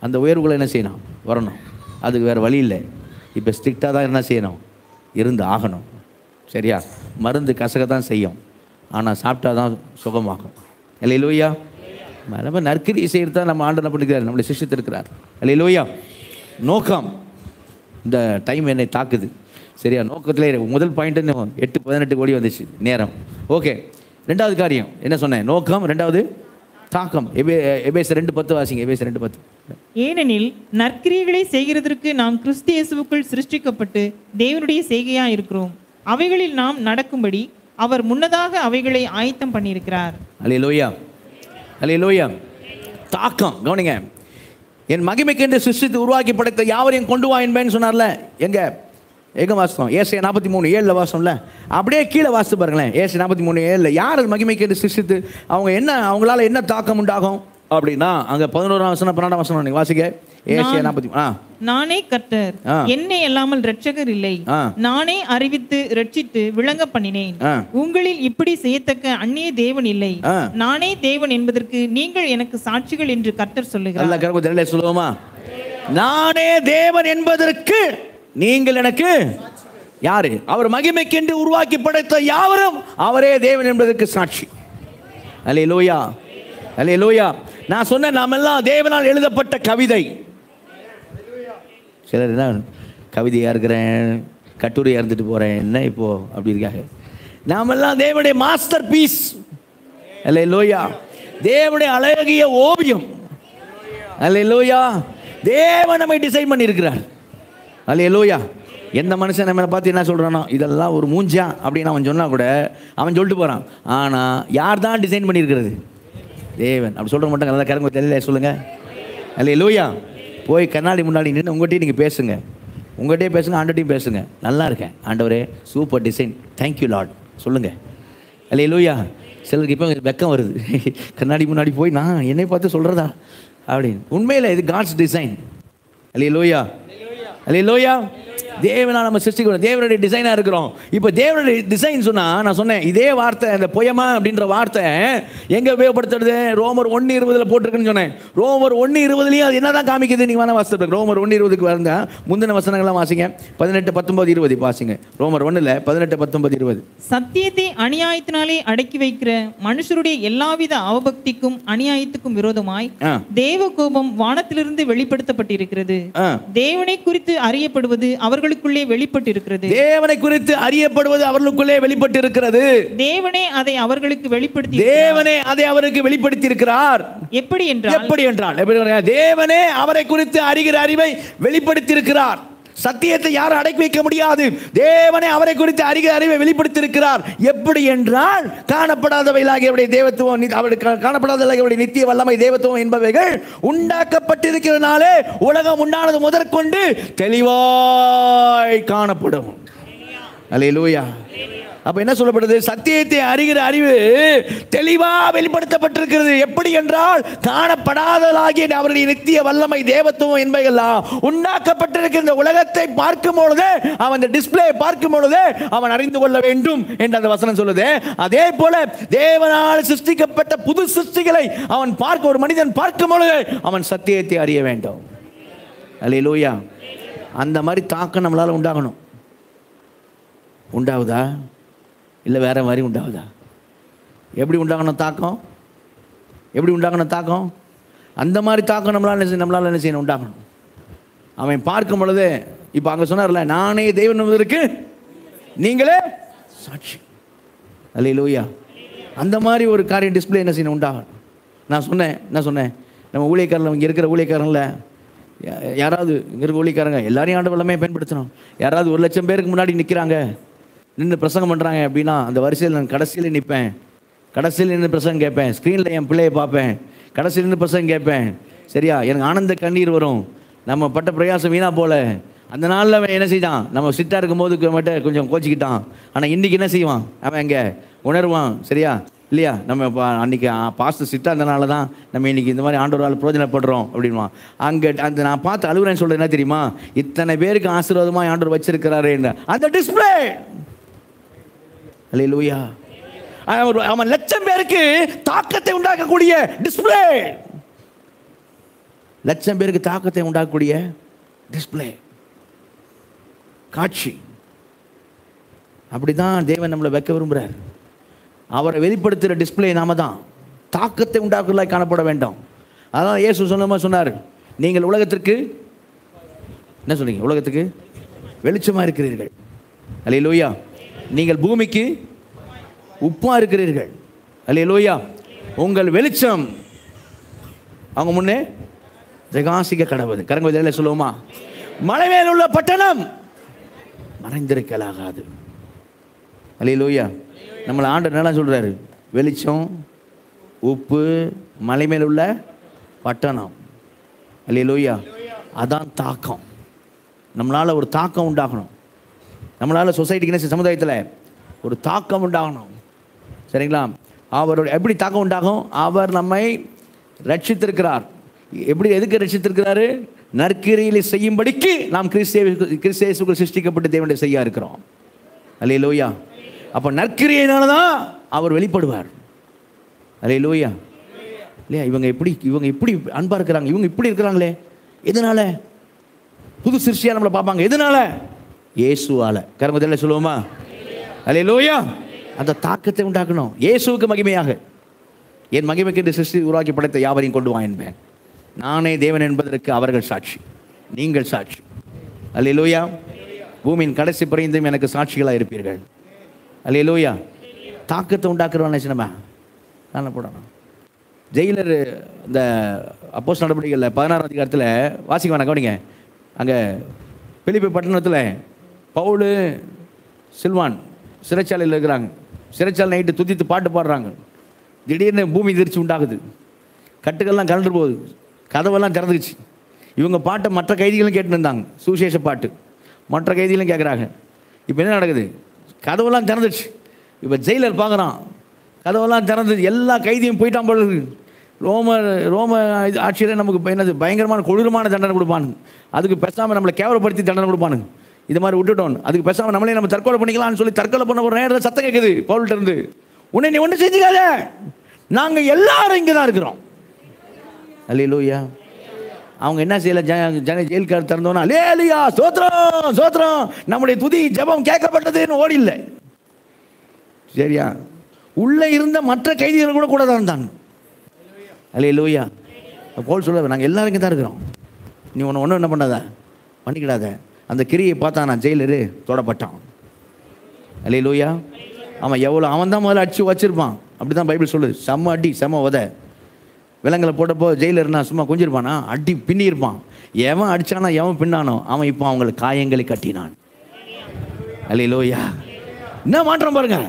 அந்த உயர்வுகளை என்ன செய்யணும்? வரணும். அதுக்கு வேறு வழி இல்லை. இப்போ ஸ்ட்ரிக்டாக தான் என்ன செய்யணும்? இருந்து ஆகணும். சரியா? மருந்து கசக தான் செய்யும். ஆனால் சாப்பிட்டா தான் சுகமாகும். இல்லையிலோயா நம்ம நற்கிரி செய்கிறது தான் நம்ம ஆண்டு என்ன பண்ணிக்கிறார் நம்மளை சிஷித்திருக்கிறார் லோய்யா நோக்கம். இந்த டைம் என்னை தாக்குது. சரியா? நோக்கத்திலே. முதல் பாயிண்ட் எட்டு பதினெட்டு கோடி வந்துச்சு. நேரம். ஓகே ரெண்டாவது காரியம். என்ன சொன்னேன்? நோக்கம். ரெண்டாவது தாக்கம். எபே எபேஸ் ரெண்டு பத்து வாசிங்க. எபேஸ் ரெண்டு பத்து. ஏனெனில் நற்கிரியைகளை செய்கிறதற்கு நாம் கிறிஸ்து சிருஷ்டிக்கப்பட்டு தேவனுடைய செய்கையா இருக்கிறோம். அவைகளில் நாம் நடக்கும்படி அவர் முன்னதாக அவைகளை ஆயத்தம் பண்ணியிருக்கிறார். அலே லோயா அலே லோயா தாக்கம். கவனிங்க. என் மகிமைக்கென்று சிருஷ்டித்து உருவாக்கி படைத்த யாவரையும் கொண்டு வா என்பேன்னு சொன்னார்ல. எங்க? எங்க வாசம் ஏசை நாற்பத்தி மூணு ஏழில் வாசம்ல. அப்படியே கீழே வாசித்து பாருங்களேன். ஏசை நாற்பத்தி மூணு ஏழில். யார் அது மகிமைக்கென்று சிருஷ்டித்து அவங்க என்ன அவங்களால என்ன தாக்கம் உண்டாகும்? அப்படின்னா அங்கே பதினோராம் வசனம் பன்னெண்டாம் வசனம் நீங்க வாசிக்க ஏசியா நாற்பத்தி ஆ. நானே கர்த்தர். என்னை அல்லாமல் இரட்சகர் இல்லை. நானே அறிவித்து ரட்சித்து விளங்க பண்ணினேன். உங்களில் இப்படி செய்யத்தக்க அந்நிய தேவன் இல்லை. நானே தேவன் என்பதற்கு நீங்கள் எனக்கு சாட்சிகள் என்று கர்த்தர் சொல்லுகிறார். சொல்லுவோமா? நானே தேவன் என்பதற்கு நீங்கள் எனக்கு யாரு? அவர் மகிமைக்கென்று உருவாக்கி படைத்த யாவரும் அவரே தேவன் என்பதற்கு சாட்சி. அலே லோயா அலே லோயா நான் சொன்ன நாமெல்லாம் தேவனால் எழுதப்பட்ட கவிதை. சிலர் என்ன கவிதையாக இருக்கிறேன் கட்டுரையாக இருந்துட்டு போகிறேன் என்ன இப்போது அப்படி இருக்காங்க? நாமெல்லாம் தேவனுடைய மாஸ்டர் பீஸ் அல்ல லோயா தேவனுடைய அழகிய ஓவியம். அல்ல லோயா தேவன் நம்மை டிசைன் பண்ணியிருக்கிறார். அல்ல லோயா எந்த மனுஷன் நம்மளை பார்த்து என்ன சொல்கிறானோ இதெல்லாம் ஒரு மூஞ்சா அப்படின்னு அவன் சொன்னால் கூட அவன் சொல்லிட்டு போகிறான் ஆனால் யார் தான் டிசைன் பண்ணியிருக்கிறது? தேவன். அப்படி சொல்கிற மாட்டாங்க நல்லா கரங்க தெரியல சொல்லுங்கள் அல்ல லோயா போய் கண்ணாடி முன்னாடி நின்று உங்கள்கிட்டயும் நீங்கள் பேசுங்க. உங்கள்கிட்டயே பேசுங்க ஆண்டட்டையும் பேசுங்க. நல்லா இருக்கேன். ஆண்டவரே சூப்பர் டிசைன். தேங்க்யூ லாட் சொல்லுங்கள் அல்ல லூயா சிலருக்கு இப்போ வெக்கம் வருது. கண்ணாடி முன்னாடி போய் நான் என்னை பார்த்து சொல்கிறதா அப்படின்னு. உண்மையில் இது காட்ஸ் டிசைன் அல்ல லோயா அல்ல லோயா தேவனால் நம்ம சிருஷ்டிக்கிறோம். தேவனுடைய டிசைனாக இருக்கிறோம். இப்போ தேவனுடைய டிசைன் சொன்னால் நான் சொன்னேன் இதே வார்த்தை இந்த பொயமா அப்படின்ற வார்த்தை எங்கே உபயோகப்படுத்துறது? ரோமர் ஒன்று இருபதில் போட்டிருக்குன்னு சொன்னேன். ரோமர் ஒன்று இருபதுலையும் அது என்ன தான் காமிக்குது? நீங்கள் வேணா வாசித்து ரோமர் ஒன்று இருபதுக்கு வருங்க முந்தின வசனங்கள்லாம் வாசிங்க. பதினெட்டு பத்தொன்பது இருபது வாசிங்க. ரோமர் ஒன்றில் பதினெட்டு பத்தொன்பது இருபது. சத்தியத்தை அநியாயத்தினாலே அடக்கி வைக்கிற மனுஷருடைய எல்லாவித அவபக்திக்கும் அநியாயத்துக்கும் விரோதமாய் தேவ கோபம் வானத்திலிருந்து வெளிப்படுத்தப்பட்டிருக்கிறது. தேவனை குறித்து அறியப்படுவது அவர்களுக்குள்ளே வெளிப்பட்டிருக்கிறது. தேவனை குறித்து அறியப்படுவது அவர்களுக்குள்ளே வெளிப்பட்டு இருக்கிறது தேவனே அதை அவர்களுக்கு வெளிப்படுத்தி தேவனே அதை அவருக்கு வெளிப்படுத்தி இருக்கிறார் எப்படி என்றால் எப்படி என்றால், தேவனே அவரை குறித்து அறிகிற அறிவை வெளிப்படுத்தி இருக்கிறார் சத்தியத்தை யாரும் அடக்கி வைக்க முடியாது. தேவனே அவரை குறித்து அறிகிற அறிவை வெளிப்படுத்தியிருக்கிறார். எப்படி என்றால் காணப்படாதவைகளாக அவருடைய தேவத்துவம் அவருடைய கா- காணப்படாதவைகளாகிய அவருடைய நித்திய வல்லமை தேவத்துவம் என்பவைகள் உண்டாக்கப்பட்டிருக்கிறதுனாலே உலகம் உண்டானது முதற்கொண்டு தெளிவாய் காணப்படும். அல்லேலூயா அப்ப என்ன சொல்லப்படுது? சத்தியத்தை அறிகிற அறிவு தெளிவா வெளிப்படுத்தப்பட்டிருக்கிறது. எப்படி என்றால் காணப்படாதலாகிய அவருடைய நித்திய வல்லமை தேவத்துவம் என்பதெல்லாம் உண்டாக்கப்பட்டிருக்கிற இந்த உலகத்தை பார்க்கும் பொழுது அவன் அந்த டிஸ்பிளே பார்க்கும் பொழுது அவன் அறிந்து கொள்ள வேண்டும் என்று அந்த வசனம் சொல்லுது. அதே போல தேவனால் சிருஷ்டிக்கப்பட்ட புது சிருஷ்டிகளை அவன் பார்க்க ஒரு மனிதன் பார்க்கும் பொழுது அவன் சத்தியத்தை அறிய வேண்டும். அல்லேலூயா. அந்த மாதிரி தாக்கம் நம்மளால உண்டாகணும். உண்டாகுதா? இல்லை வேறு மாதிரி உண்டாகுதா? எப்படி உண்டாகணும் தாக்கம்? எப்படி உண்டாகணும் தாக்கம்? அந்த மாதிரி தாக்கம் நம்மளால என்ன நம்மளால் என்ன செய்யணும்? உண்டாகணும். அவன் பார்க்கும் பொழுது இப்போ அங்கே சொன்னார்ல நானே தெய்வம் இருக்கு நீங்களே சாட்சி. அல்ல லோய்யா அந்த மாதிரி ஒரு காரியம் டிஸ்பிளே என்ன செய்யணும்? உண்டாகணும். நான் சொன்னேன் என்ன சொன்னேன் நம்ம ஊழியக்காரன் இங்கே இருக்கிற ஊழியக்காரன்ல யாராவது இங்கே இருக்க ஊழியக்காரங்க எல்லாரையும் ஆண்டு வல்லமே பயன்படுத்தணும். யாராவது ஒரு லட்சம் பேருக்கு முன்னாடி நிற்கிறாங்க நின்று பிரசங்கம் பண்ணுறாங்க அப்படின்னா அந்த வரிசையில் நான் கடைசியில் நிற்பேன் கடைசியில் நின்று பிரசங்கம் கேட்பேன். ஸ்க்ரீனில் என் பிள்ளையை பார்ப்பேன். கடைசியில் நின்று பிரசங்கம் கேட்பேன். சரியா? எனக்கு ஆனந்த கண்ணீர் வரும். நம்ம பட்ட பிரயாசம் வீணா போல. அந்த நாளில் அவன் என்ன செய்தான்? நம்ம சிட்டாக இருக்கும்போது மட்டும் கொஞ்சம் கோச்சிக்கிட்டான். ஆனால் இன்னைக்கு என்ன செய்வான்? அவன் எங்கே? உணர்வான். சரியா? இல்லையா? நம்ம இப்போ அன்றைக்கி பாஸ்ட் சிட்டா இருந்தனால தான் நம்ம இன்னைக்கு இந்த மாதிரி ஆண்டோரால் பிரோஜனப்படுறோம் அப்படின்மா அங்கே அந்த நான் பார்த்து அழுகுறேன்னு சொல்றது என்ன தெரியுமா? இத்தனை பேருக்கு ஆசீர்வாதமாக ஆண்டோர் வச்சிருக்கிறாரு அந்த டிஸ்பிளே அல்ல லூயா அவன் லட்சம் பேருக்கு தாக்கத்தை உண்டாக்கக்கூடிய டிஸ்பிளே லட்சம் பேருக்கு தாக்கத்தை உண்டாக்கக்கூடிய டிஸ்பிளே காட்சி. அப்படிதான் தேவன் நம்மளை வைக்க விரும்புகிறார் அவரை வெளிப்படுத்துகிற டிஸ்பிளே நாம தான். தாக்கத்தை உண்டாக்குறதாய் காணப்பட வேண்டும். அதான் இயேசு சொன்ன சொன்னார். நீங்கள் உலகத்திற்கு என்ன சொன்னீங்க உலகத்துக்கு வெளிச்சமாக இருக்கிறீர்கள். அல்லையா நீங்கள் பூமிக்கு உப்பா இருக்கிறீர்கள். அல்ல லோயா உங்கள் வெளிச்சம். அவங்க முன்னே ஜெகாசிக்க கடவுது கரங்க சொல்லுவோமா? மலை மேல் உள்ள பட்டணம். மறைந்திருக்கலாகாது. அல்ல லோயா நம்மளை ஆண்டு நல்லா சொல்றாரு? வெளிச்சம் உப்பு மலை மேல் உள்ள பட்டணம். அல்ல லோயா அதான் தாக்கம். நம்மளால் ஒரு தாக்கம் உண்டாகணும். நம்மளால் சொசைட்டிக்கு சமுதாயத்தில் ஒரு தாக்கம் உண்டாகணும். சரிங்களா? அவரோட எப்படி தாக்கம் உண்டாகும்? அவர் நம்மை ரட்சித்திருக்கிறார். எப்படி எதுக்கு ரட்சித்திருக்கிறாரு? நற்கிரியில் செய்யும்படிக்கு நாம் கிறிஸ்தேவ கிறிஸ்தேசுக்குள் சிருஷ்டிக்கப்பட்டு தேவனுடைய செய்ய இருக்கிறோம். அல்லே லோயா அப்போ நற்கிரியினால தான் அவர் வெளிப்படுவார். அல்லே லோயா இல்லையா? இவங்க எப்படி இவங்க இப்படி அன்பாக இருக்கிறாங்க? இவங்க இப்படி இருக்கிறாங்களே. எதனால? புது சிருஷ்டியாக நம்மளை பார்ப்பாங்க. எதனால? இயேசுவால. கரமத்தில் சொல்லுவோமா? அல்லேலூயா அந்த தாக்கத்தை உண்டாக்கணும். இயேசுவுக்கு மகிமையாக. என் மகிமைக்கு இந்த சிருஷ்டி உருவாக்கி படைத்த யாவரையும் கொண்டு வா என்பேன். நானே தேவன் என்பதற்கு அவர்கள் சாட்சி. நீங்கள் சாட்சி. அல்லேலூயா பூமியின் கடைசி பிறந்தும் எனக்கு சாட்சிகளாக இருப்பீர்கள். அல்லேலூயா தாக்கத்தை உண்டாக்குறவன் சின்னமா காணப்படணும் ஜெயிலர் இந்த அப்போஸ் நடவடிக்கைகளில் பதினாறாம் அதிகாரத்தில் வாசிக்க வேணாம் கவனிங்க. அங்கே பிலிப்பு பட்டணத்தில் பவுலு சில்வான் சிறைச்சாலையில் இருக்கிறாங்க. சிறைச்சாலை நைட்டு துதித்து பாட்டு பாடுறாங்க. திடீர்னு பூமி எதிர்ச்சி உண்டாகுது. கட்டுக்கள்லாம் கலண்டு போகுது. கதவெல்லாம் திறந்துச்சு இவங்க பாட்டை மற்ற கைதிகளும் கேட்டுன்னு இருந்தாங்க. சுவிசேஷ பாட்டு. மற்ற கைதிகளும் கேட்குறாங்க இப்போ என்ன நடக்குது? கதவெல்லாம் திறந்துச்சு இப்போ ஜெயிலர் பார்க்குறான் கதவெல்லாம் திறந்து எல்லா கைதியும் போயிட்டான் போல இருக்கு. ரோம ரோம இது ஆட்சியில் நமக்கு என்னது? பயங்கரமான கொடூரமான தண்டனை கொடுப்பானுங்க. அதுக்கு பேசாமல் நம்மளை கேவலப்படுத்தி தண்டனை கொடுப்பானுங்க. இது மாதிரி விட்டுட்டோம். அதுக்கு பேசாமல் நம்மளே நம்ம தற்கொலை பண்ணிக்கலாம்னு சொல்லி தற்கொலை பண்ண ஒரு நேரத்தில் சத்தம் கேட்குது பவுல்கிட்ட இருந்து. உன்னை நீ ஒன்றும் செஞ்சுக்காத. நாங்கள் எல்லாரும் இங்கே தான் இருக்கிறோம். அல்லையிலூயா அவங்க என்ன செய்யல? ஜன ஜன ஜெயில்கார் திறந்தோன்னா லேலியா சோத்திரம் சோத்திரம் நம்முடைய துதி ஜெபம் கேட்கப்பட்டதுன்னு ஓடி இல்லை சரியா? உள்ளே இருந்த மற்ற கைதிகள் கூட கூட தான் இருந்தாங்க. அல்லே லூயா போல் சொல்ல நாங்கள் எல்லாரும் இங்கே தான் இருக்கிறோம். நீ ஒன்று ஒன்றும் என்ன பண்ணாத? பண்ணிக்கிடாத. அந்த கிரியை பார்த்தா நான் ஜெயிலரு தொடப்பட்டான். அல்லே லூயா அவன் எவ்வளோ அவன் தான் முதல்ல அடிச்சு வச்சிருப்பான். அப்படி தான் பைபிள் சொல்லுது. செம்ம அடி செம்ம உத. விலங்கில் போட்டப்போ ஜெயிலர்னா சும்மா கொஞ்சிருப்பானா? அடி பின்னியிருப்பான். எவன் அடிச்சானா எவன் பின்னானோ அவன் இப்போ அவங்களுக்கு காயங்களை கட்டினான். அல்லே லோயா என்ன மாற்றம் பாருங்க.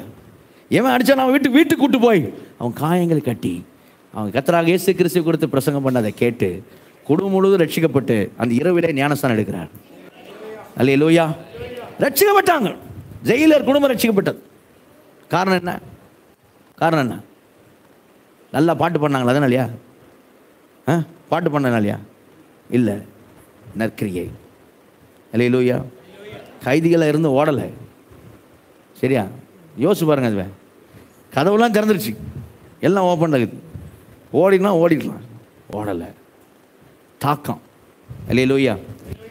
எவன் அடிச்சான் அவன் வீட்டுக்கு வீட்டுக்கு கூட்டு போய் அவன் காயங்களை கட்டி அவன் கத்தராக இயேசு கிறிஸ்து கொடுத்து பிரசங்கம் பண்ணதை கேட்டு குடும்பம் முழுவதும் ரட்சிக்கப்பட்டு அந்த இரவிலே ஞானஸ்தானம் எடுக்கிறார். அல்லே லோயா ரட்சிக்கப்பட்டாங்க. ஜெயிலர் குடும்பம் ரட்சிக்கப்பட்டது. காரணம் என்ன? காரணம் என்ன? நல்லா பாட்டு பண்ணாங்களா அதனாலயா ஆ? பாட்டு பண்ணனாலயா இல்லை. நற்கிரியை. அல்லே லோயா கைதிகளாக இருந்து ஓடலை. சரியா? யோசிச்சு பாருங்க அதுவே. கதவுலாம் திறந்துருச்சு. எல்லாம் ஓப்பன் இருக்குது ஓடினா ஓடிக்கலாம் ஓடலை. தாக்கம். இல்லையே லோய்யா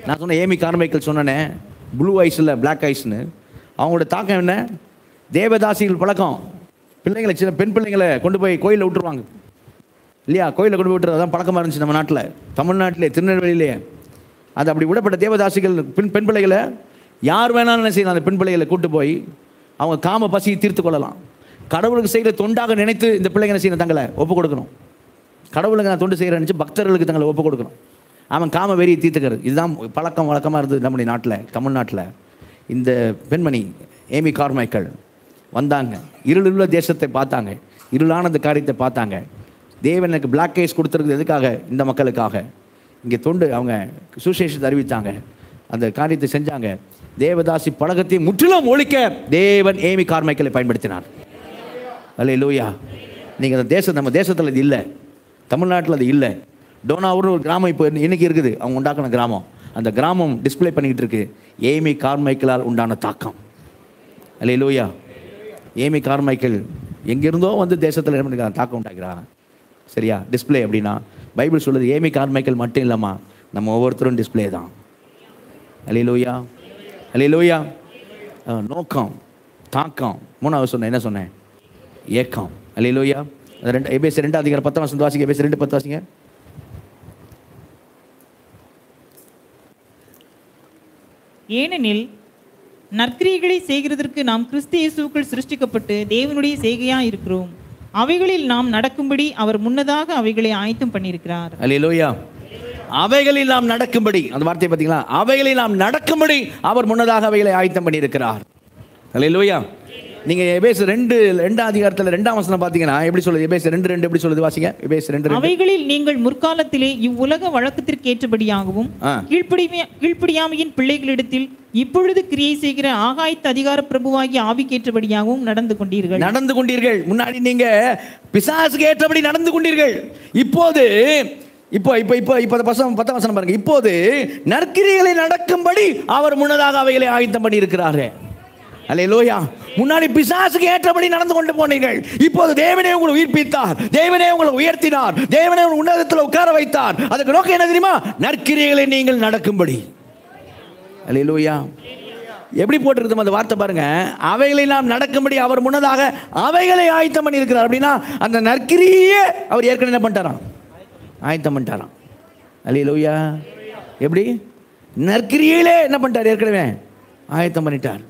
நான் சொன்னேன் ஏமி கார்மைக்கல் சொன்னேன் ப்ளூ ஐஸ் இல்லை பிளாக் ஐஸ்னு அவங்களோட தாக்கம் என்ன? தேவதாசிகள் பழக்கம். பிள்ளைங்களை சின்ன பெண் பிள்ளைங்களை கொண்டு போய் கோயிலில் விட்டுருவாங்க. இல்லையா? கோயிலில் கொண்டு போய் விட்டுறது அதான் பழக்கமாக இருந்துச்சு நம்ம நாட்டில். தமிழ்நாட்டிலே திருநெல்வேலியிலே. அது அப்படி விடப்பட்ட தேவதாசிகள் பெண் பெண் பிள்ளைகளை யார் வேணாலும் என்ன செய்யலாம் அந்த பெண் பிள்ளைகளை கூட்டு போய் அவங்க காம பசியை தீர்த்து கொள்ளலாம். கடவுளுக்கு செய்கிற தொண்டாக நினைத்து இந்த பிள்ளைங்க என்ன செய்யணும் தங்களை ஒப்பு கொடுக்கணும். கடவுளுக்கு நான் தொண்டு செய்கிறேன் நினச்சி பக்தர்களுக்கு தங்களை ஒப்பு கொடுக்கணும். அவன் காம வெறியை தீர்த்துக்கிறது. இதுதான் பழக்கம் வழக்கமாக இருந்தது நம்முடைய நாட்டில் தமிழ்நாட்டில். இந்த பெண்மணி ஏமி கார்மைக்கள் வந்தாங்க. இருளுள்ள தேசத்தை பார்த்தாங்க. இருளான அந்த காரியத்தை பார்த்தாங்க. தேவன் எனக்கு பிளாக் கேஸ் கொடுத்துருக்குது எதுக்காக? இந்த மக்களுக்காக. இங்கே தொண்டு அவங்க சுசேஷத்தை அறிவித்தாங்க. அந்த காரியத்தை செஞ்சாங்க. தேவதாசி பழக்கத்தை முற்றிலும் ஒழிக்க தேவன் ஏமி கார்மைக்கலை பயன்படுத்தினார். அல்ல லூயா நீங்கள் அந்த தேசம் நம்ம தேசத்தில் இது இல்லை. தமிழ்நாட்டில் அது இல்லை. டோனாவூர்னு ஒரு கிராமம் இப்போ இன்றைக்கி இருக்குது. அவங்க உண்டாக்கின கிராமம். அந்த கிராமம் டிஸ்ப்ளே பண்ணிக்கிட்டு இருக்கு. ஏமி கார்மைக்கிளால் உண்டான தாக்கம். அல்ல லூயா ஏமி கார்மைக்கிள் எங்கேருந்தோ வந்து தேசத்தில் என்ன பண்ணிக்கிறாங்க தாக்கம் உண்டாக்குறாங்க. சரியா? டிஸ்பிளே அப்படின்னா பைபிள் சொல்லுது ஏமி கார்மைக்கிள் மட்டும் இல்லைம்மா நம்ம ஒவ்வொருத்தரும் டிஸ்ப்ளே தான். அலிலூயா அலிலூயா நோக்கம் தாக்கம். மூணாவது சொன்னேன் என்ன சொன்னேன்? ஏக்கம். அலிலூயா அது ரெண்டு எபேசி ரெண்டாவது அதிகாரம் பத்தாம் வசனம் வாசிங்க எபேசி ரெண்டு பத்து வாசிங்க. ஏனெனில் நற்கிரியைகளை செய்கிறதற்கு நாம் கிறிஸ்து இயேசுவுக்குள் சிருஷ்டிக்கப்பட்டு தேவனுடைய செய்கையாக இருக்கிறோம். அவைகளில் நாம் நடக்கும்படி அவர் முன்னதாக அவைகளை ஆயத்தம் பண்ணியிருக்கிறார். அலிலூயா அவைகளில் நாம் நடக்கும்படி அந்த வார்த்தையை பார்த்தீங்களா? அவைகளில் நாம் நடக்கும்படி அவர் முன்னதாக அவைகளை ஆயத்தம் பண்ணியிருக்கிறார். அலிலூயா நீங்க எபேஸ் ரெண்டு ரெண்டாம் அதிகாரத்தில் ரெண்டாம் வசனம் பார்த்தீங்கன்னா எப்படி சொல்லுது? எபேஸ் ரெண்டு ரெண்டு எப்படி சொல்லுது? வாசிங்க. எபேஸ் ரெண்டு அவைகளில் நீங்கள் முற்காலத்திலே இவ்வுலக வழக்கத்திற்கு ஏற்றபடியாகவும் ஆ. கீழ்ப்படிமை கீழ்ப்படியாமையின் பிள்ளைகளிடத்தில் இப்பொழுது கிரியை செய்கிற ஆகாயத்து அதிகார பிரபுவாகிய ஆவிக்கேற்றபடியாகவும் நடந்து கொண்டீர்கள். நடந்து கொண்டீர்கள். முன்னாடி நீங்க பிசாசுக்கு ஏற்றபடி நடந்து கொண்டீர்கள். இப்போது இப்போ இப்போ இப்போ இப்போ பசம் பத்தாம் வசனம் பாருங்க. இப்போது நற்கிரிகளை நடக்கும்படி அவர் முன்னதாக அவைகளை ஆயத்தம் பண்ணி இருக்கிறாரு அலையலோயா முன்னாடி பிசாசுக்கு ஏற்றபடி நடந்து கொண்டு போனீர்கள். இப்போது தேவனே உங்களை உயிர்ப்பித்தார். தேவனே உங்களை உயர்த்தினார். தேவனே உங்களை உன்னதத்தில் உட்கார வைத்தார். அதுக்கு நோக்கம் என்ன தெரியுமா? நற்கிரிகளை நீங்கள் நடக்கும்படி. அலையலோயா எப்படி போட்டிருக்கோம் அந்த வார்த்தை பாருங்க. அவைகளை நாம் நடக்கும்படி அவர் முன்னதாக அவைகளை ஆயத்தம் பண்ணியிருக்கிறார். அப்படின்னா அந்த நற்கிரியே அவர் ஏற்கனவே என்ன பண்ணிட்டாராம்? ஆயத்தம் பண்ணிட்டாராம். அலையலோயா எப்படி? நற்கிரியிலே என்ன பண்ணிட்டார்? ஏற்கனவே ஆயத்தம் பண்ணிட்டார்.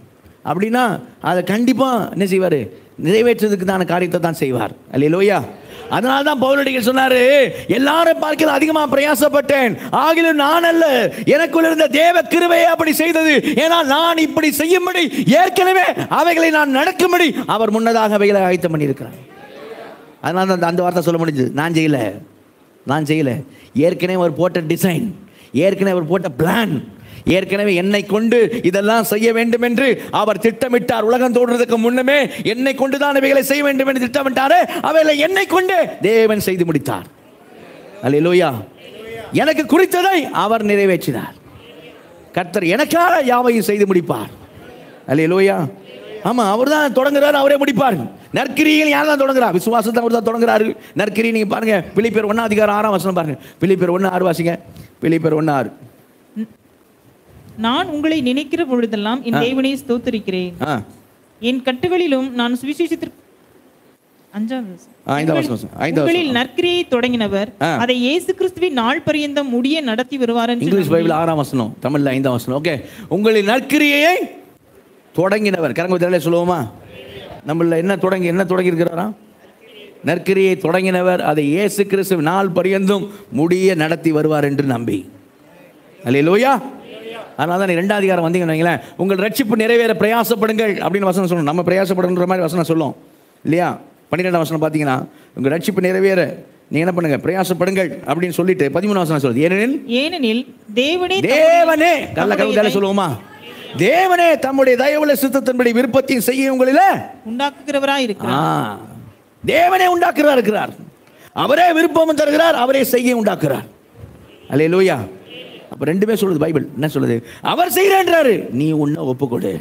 அப்படின்னா அதை கண்டிப்பாக என்ன செய்வார்? நிறைவேற்றுறதுக்கு தான காரியத்தை தான் செய்வார். அல்லையா அதனால தான் பவுலடிகள் சொன்னாரு எல்லாரும் பார்க்கல அதிகமாக பிரயாசப்பட்டேன். ஆகிலும் நான் அல்ல எனக்குள்ள இருந்த தேவ கிருபையை அப்படி செய்தது. ஏன்னா நான் இப்படி செய்யும்படி ஏற்கனவே அவைகளை நான் நடக்கும்படி அவர் முன்னதாக அவைகளை ஆயத்தம் பண்ணியிருக்கிறார். அதனால தான் அந்த- அந்த வார்த்தை சொல்ல முடிஞ்சது. நான் செய்யல. நான் செய்யலை. ஏற்கனவே அவர் போட்ட டிசைன் ஏற்கனவே அவர் போட்ட பிளான் ஏற்கனவே என்னை கொண்டு இதெல்லாம் செய்ய வேண்டும் என்று அவர் திட்டமிட்டார். உலகம் தோன்றதுக்கு முன்னமே என்னை கொண்டு தான் இவைகளை செய்ய வேண்டும் என்று திட்டமிட்டாரு. அவைகளை என்னை கொண்டு தேவன் செய்து முடித்தார். அல்லா எனக்கு குறித்ததை அவர் நிறைவேற்றினார். கர்த்தர் எனக்காக யாவையும் செய்து முடிப்பார். அல்லேலூயா. ஆமா அவர் தான் தொடங்குறாரு அவரே முடிப்பார். நற்கிரியில் யார் தான் தொடங்குறா? விசுவாசத்தை அவர் தான் தொடங்குறாரு. நற்கிரி நீங்க பாருங்க பிலிப்பேர் ஒண்ணா அதிகாரம் ஆறாம் வசனம் பாருங்க. பிலிப்பேர் ஒண்ணு ஆறு வாசிங்க. பிலிப்பேர் ஒன்று ஆறு. நான் உங்களை நினைக்கிற பொழுதெல்லாம் என் தேவனை ஸ்தோத்திரிக்கிறேன். என் கட்டுகளிலும் நான் சுவிசேஷத்திற்கு. உங்களில் நற்கிரியை தொடங்கினவர். அதை இயேசு கிறிஸ்துவின் நாள் பரியந்தம் முடிய நடத்தி வருவார் என்று இங்கிலீஷ் பைபிள் ஆறாம் வசனம் தமிழ்ல ஐந்தாம் வசனம். ஓகே உங்களின் நற்கிரியை தொடங்கினவர். கரங்க விதலே சொல்லுவோமா? நம்மள என்ன தொடங்கி என்ன தொடங்கி இருக்கிறாரா நற்கிரியை தொடங்கினவர் அதை இயேசு கிறிஸ்து நாள் பரியந்தும் முடிய நடத்தி வருவார் என்று நம்பி. அல்லேலூயா. அதனால தான் ரெண்டாம் அதிகாரம் வந்தீங்கன்னு வைங்களேன். உங்கள் ரட்சிப்பு நிறைவேற பிரயாசப்படுங்கள் அப்படின்னு வசனம் சொல்லணும். நம்ம பிரயாசப்படுன்ற மாதிரி வசனம் சொல்லும். இல்லையா? பன்னிரெண்டாம் வசனம் பார்த்தீங்கன்னா உங்கள் ரட்சிப்பு நிறைவேற நீ என்ன பண்ணுங்க? பிரயாசப்படுங்கள் அப்படின்னு சொல்லிட்டு பதிமூணாம் வசனம் சொல்லுது. ஏனெனில்? ஏனெனில் தேவனே தேவனே தம்முடைய கருத்தால சொல்லுவோமா? தேவனே தம்முடைய தயவுள்ள சித்தத்தின்படி விருப்பத்தையும் செய்ய உங்களில? உண்டாக்குகிறவராய் இருக்கிறார். தேவனே உண்டாக்குறார் இருக்கிறார். அவரே விருப்பமும் தருகிறார் அவரே செய்ய உண்டாக்குறார். அல்லே லூயா அப்ப ரெண்டுமே சொல்லுது பைபிள். என்ன சொல்லுது? அவர் செய்கிறேன்றாரு நீ உன்னை ஒப்புக்கொடு.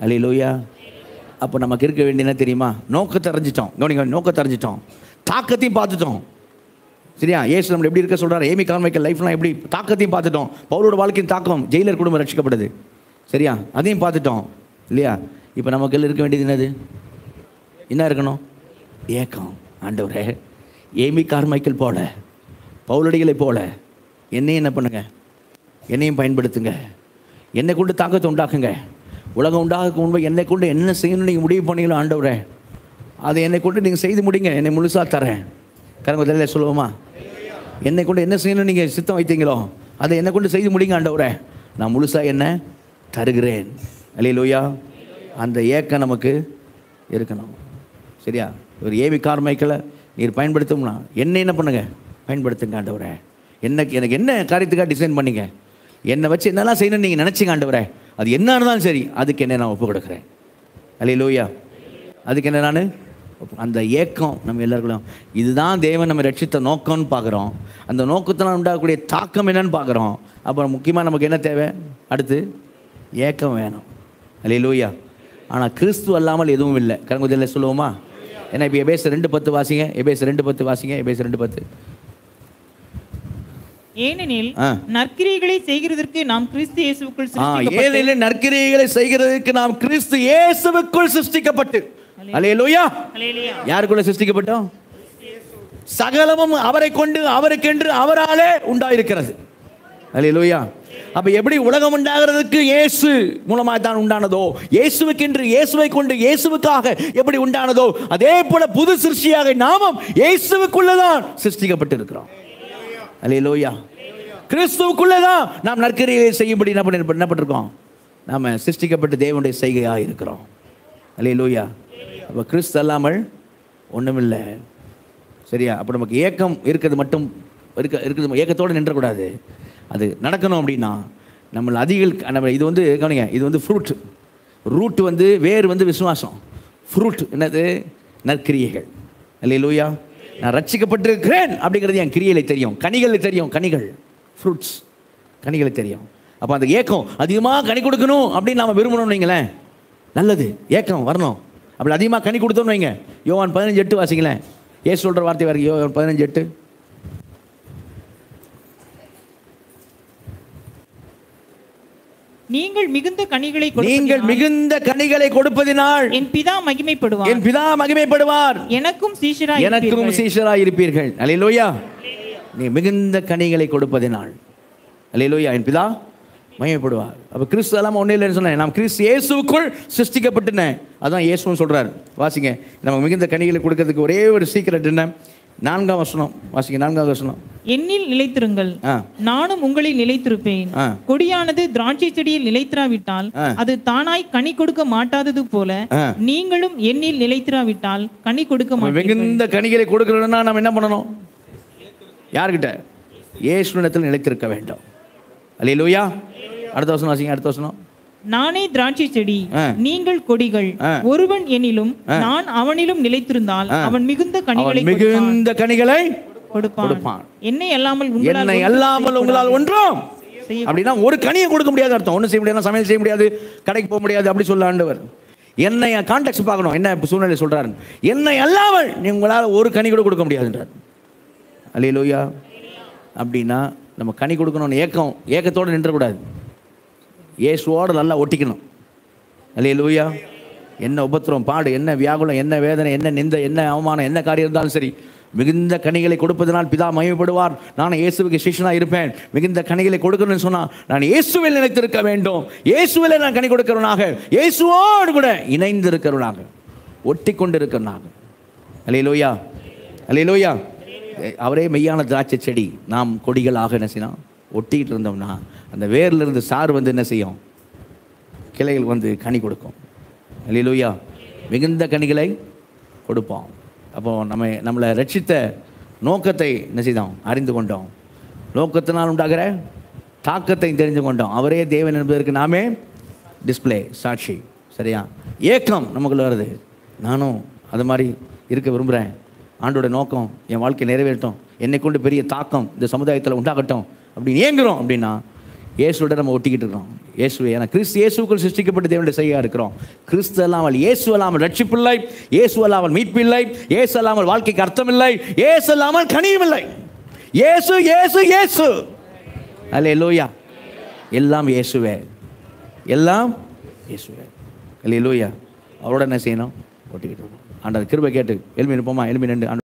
அல்லே லோயா அப்போ நமக்கு இருக்க வேண்டிய என்ன தெரியுமா? நோக்கத்தை அறிஞ்சிட்டோம் கவனிங்க நோக்கத்தை அறிஞ்சிட்டோம் தாக்கத்தையும் பார்த்துட்டோம். சரியா? ஏசு நம்ம எப்படி இருக்க சொல்றாரு? ஏமி கான்மைக்கல் லைஃப்லாம் எப்படி? தாக்கத்தையும் பார்த்துட்டோம். பவுலோட வாழ்க்கையின் தாக்கம் ஜெயிலர் குடும்பம் ரட்சிக்கப்படுது. சரியா? அதையும் பார்த்துட்டோம். இல்லையா? இப்போ நமக்கு இருக்க வேண்டியது என்னது? என்ன இருக்கணும்? ஏக்கம். ஆண்டவரே ஏமி கார்மைக்கல் போல பவுலடிகளை போல என்னையும் என்ன பண்ணுங்க? என்னையும் பயன்படுத்துங்க. என்னை கொண்டு தாக்கத்தை உண்டாக்குங்க. உலகம் உண்டாக முன்பு என்னை கொண்டு என்ன செய்யணும்னு நீங்கள் முடிவு பண்ணீங்களோ ஆண்டவரே. அதை என்னை கொண்டு நீங்கள் செய்து முடிங்க. என்னை முழுசாக தரேன். கரங்கத்தில் சொல்லுவோமா? என்னை கொண்டு என்ன செய்யணும்னு நீங்கள் சித்தம் வைத்தீங்களோ அதை என்னை கொண்டு செய்து முடிங்க ஆண்டவரே. நான் முழுசாக என்ன தருகிறேன். அல்லையிலோயா அந்த ஏக்கம் நமக்கு இருக்கணும். சரியா? ஒரு ஏவி கார்மைக்கில் நீர் பயன்படுத்தோம்னா என்ன என்ன பண்ணுங்க? பயன்படுத்துங்க ஆண்டவரே. என்ன எனக்கு என்ன காரியத்துக்காக டிசைன் பண்ணிங்க? என்னை வச்சு என்னெல்லாம் செய்யணும்னு நீங்கள் நினச்சிங்க ஆண்டவரே? அது என்ன இருந்தாலும் சரி அதுக்கு என்ன நான் ஒப்பு கொடுக்குறேன். அல்லையிலோயா அதுக்கு என்ன நான்? அந்த ஏக்கம் நம்ம எல்லாருக்கும். இதுதான் தேவன் நம்ம ரட்சித்த நோக்கம்னு பார்க்குறோம். அந்த நோக்கத்தில் உண்டாகக்கூடிய தாக்கம் என்னன்னு பார்க்குறோம். அப்புறம் முக்கியமாக நமக்கு என்ன தேவை? அடுத்து ஏக்கம் வேணும். அல்லையிலூயா ஆனால் கிறிஸ்து அல்லாமல் எதுவும் இல்லை. கரங்குதில் சொல்லுவோமா? ஏன்னா இப்போ எபேஸ் ரெண்டு பத்து வாசிங்க எபேஸ் ரெண்டு பத்து வாசிங்க எபேஸ் ரெண்டு பத்து. ஏனெனில் ஆ. நற்கிரியைகளை செய்கிறதற்கு நாம் கிறிஸ்து இயேசுவுக்குள் ஏழையிலே நற்கிரியைகளை செய்கிறதுக்கு நாம் கிறிஸ்து இயேசுவுக்குள் சிருஷ்டிக்கப்பட்டு. அல்லேலூயா. யாருக்குள்ள சிருஷ்டிக்கப்பட்டோம்? சகலமும் அவரை கொண்டு அவருக்கென்று அவராலே உண்டாயிருக்கிறது. அல்லேலூயா அப்ப எப்படி உலகம் உண்டாகிறதுக்கு இயேசு மூலமாக தான் உண்டானதோ? இயேசுவுக்கென்று இயேசுவை கொண்டு இயேசுவுக்காக எப்படி உண்டானதோ? அதே போல புது சிருஷ்டியாக நாமும் இயேசுவுக்குள்ளதான் சிருஷ்டிக்கப்பட்டு அல்லேலூயா கிறிஸ்துவுக்குள்ளதான் நாம் நற்கரியை செய்யும்படி என்ன பண்ணி என்ன பண்ணிருக்கோம்? நாம சிருஷ்டிக்கப்பட்டு தேவனுடைய செய்கையாக இருக்கிறோம். அல்லேலூயா அப்போ கிறிஸ்து அல்லாமல் ஒண்ணுமில்லை. சரியா? அப்போ நமக்கு ஏக்கம் இருக்கிறது மட்டும் இருக்க இருக்கிறது ஏக்கத்தோடு நின்றக்கூடாது. அது நடக்கணும் அப்படின்னா நம்மள அதிக நம்ம இது வந்து கவனிங்க இது வந்து ஃப்ரூட் ரூட் வந்து வேர் வந்து விசுவாசம். ஃப்ரூட் என்னது? நற்கிரியைகள். அல்லேலூயா நான் ரட்சிக்கப்பட்டிருக்கிறேன் அப்படிங்கிறது என் கிரியையில தெரியும். கனிகளில் தெரியும் கனிகள் ஃப்ரூட்ஸ் கனிகளை தெரியும். அப்போ அந்த ஏக்கம் அதிகமாக கனி கொடுக்கணும் அப்படின்னு நாம் விரும்பணும்னு வைங்களேன். நல்லது. ஏக்கம் வரணும். அப்படி அதிகமாக கனி கொடுத்தோன்னு வைங்க. யோவான் பதினஞ்சு எட்டு வாசிங்களேன். ஏசு சொல்கிற வார்த்தை வேறு யோவான் பதினஞ்சு எட்டு. நீங்கள் மிகுந்த கனிகளை நீங்கள் மிகுந்த கனிகளை கொடுப்பதினால் என் பிதா மகிமைப்படுவார். என் பிதா மகிமைப்படுவார். எனக்கும் சீஷரா எனக்கும் சீஷராய் இருப்பீர்கள். அல்லேலூயா. நீ மிகுந்த கனிகளை கொடுப்பதினால். அல்லேலூயா என் பிதா மகிமைப்படுவார். அப்ப கிறிஸ்து எல்லாம் ஒன்றும் இல்லைன்னு சொன்னேன். நாம் கிறிஸ்து இயேசுக்குள் சிருஷ்டிக்கப்பட்டுனேன் அதான் இயேசுன்னு சொல்றாரு. வாசிங்க. நமக்கு மிகுந்த கனிகளை கொடுக்கறதுக்கு ஒரே ஒரு சீக்கிரட் என்ன? நான்காம் வசனம் வாசிங்க நான்காம் வசனம். என்னில் நிலைத்திருங்கள். நானும் உங்களில் நிலைத்திருப்பேன். கொடியானது திராட்சை செடியில் நிலைத்திராவிட்டால். அது தானாய் கனி கொடுக்க மாட்டாதது போல. நீங்களும் என்னில் நிலைத்திராவிட்டால் கனி கொடுக்க மாட்டீர்கள். மிகுந்த கனிகளை கொடுக்கணும்னா நம்ம என்ன பண்ணணும்? யார்கிட்ட? இயேசுனிடத்தில் நிலைத்திருக்க வேண்டும். அல்லேலூயா. அடுத்த வசனம் வாசிங்க அடுத்த வசனம். நானே திராட்சை செடி. நீங்கள் கொடிகள். ஒருவன் எனிலும் நான் அவனிலும் நிலைத்திருந்தால் அவன் மிகுந்த கனிகளை மிகுந்த கனிகளை கொடுப்பான். என்னை அல்லாமல் என்னை அல்லாமல் உங்களால் ஒன்றும். அப்படின்னா ஒரு கனியை கொடுக்க முடியாது அர்த்தம். ஒன்றும் செய்ய முடியாது சமையல் செய்ய முடியாது கடைக்கு போக முடியாது அப்படி சொல்ல ஆண்டவர். என்னை கான்டாக்ட் பார்க்கணும். என்ன சூழ்நிலை சொல்றாரு? என்னை அல்லாமல் உங்களால் ஒரு கனி கூட கொடுக்க முடியாதுன்றார். அல்லேலூயா அப்படின்னா நம்ம கனி கொடுக்கணும்னு ஏக்கம் ஏக்கத்தோடு நின்றக்கூடாது. இயேசுவோடு நல்லா ஒட்டிக்கணும். அல்லேலூயா. என்ன உபத்திரம் பாடு என்ன வியாகுலம் என்ன வேதனை என்ன நிந்த என்ன அவமானம் என்ன காரியம் இருந்தாலும் சரி மிகுந்த கனிகளை கொடுப்பதனால் பிதா மகிமைப்படுவார். நான் இயேசுவுக்கு சிஷனாக இருப்பேன். மிகுந்த கனிகளை கொடுக்கணும்னு சொன்னால் நான் இயேசுவில் நினைத்திருக்க வேண்டும். இயேசுவில் நான் கனி கொடுக்கிறவனாக. இயேசுவோடு கூட இணைந்து இருக்கிறவனாக ஒட்டி கொண்டு இருக்கிறவனாக அல்லேலூயா. அல்லேலூயா. அவரே மெய்யான திராட்சை செடி. நாம் கொடிகளாக என்ன செய்யணும் ஒட்டிக்கிட்டு இருந்தோம்னா அந்த வேர்லேருந்து சாறு வந்து என்ன செய்யும்? கிளைகள் வந்து கனி கொடுக்கும். இல்லையா மிகுந்த கனிகளை கொடுப்போம். அப்போ நம்ம நம்மளை ரட்சித்த நோக்கத்தை என்ன செய்தோம்? அறிந்து கொண்டோம். நோக்கத்தினால் உண்டாகிற தாக்கத்தை தெரிந்து கொண்டோம். அவரே தேவன் என்பதற்கு நாமே டிஸ்ப்ளே சாட்சி. சரியா? ஏக்கம் நமக்குள்ள வருது. நானும் அது மாதிரி இருக்க விரும்புகிறேன் ஆண்டோட நோக்கம் என் வாழ்க்கை நிறைவேறட்டும் என்னை கொண்டு பெரிய தாக்கம் இந்த சமுதாயத்தில் உண்டாகட்டும். அப்படின்னு ஏங்குறோம் அப்படின்னா இயேசுவோட நம்ம ஒட்டிக்கிட்டு இருக்கிறோம். இயேசுவை ஏன்னா கிறிஸ்து இயேசுக்குள் சிருஷ்டிக்கப்பட்ட தேவனுடைய செய்யா இருக்கிறோம். கிறிஸ்து அல்லாமல் இயேசு அல்லாமல் ரட்சிப்பில்லை இயேசு அல்லாமல் மீட்பில்லை. இயேசு அல்லாமல் வாழ்க்கைக்கு அர்த்தமில்லை. இயேசு அல்லாமல் கனியும் இல்லை இயேசு இயேசு இயேசு. அல்ல லோயா எல்லாம் இயேசுவே. எல்லாம் இயேசுவே. அல்ல லோயா அவரோட என்ன செய்யணும்? ஒட்டிக்கிட்டு இருக்கணும். ஆண்டவர் கிருபை கேட்டு எலும்பி நிற்போமா எலும்பி நின்று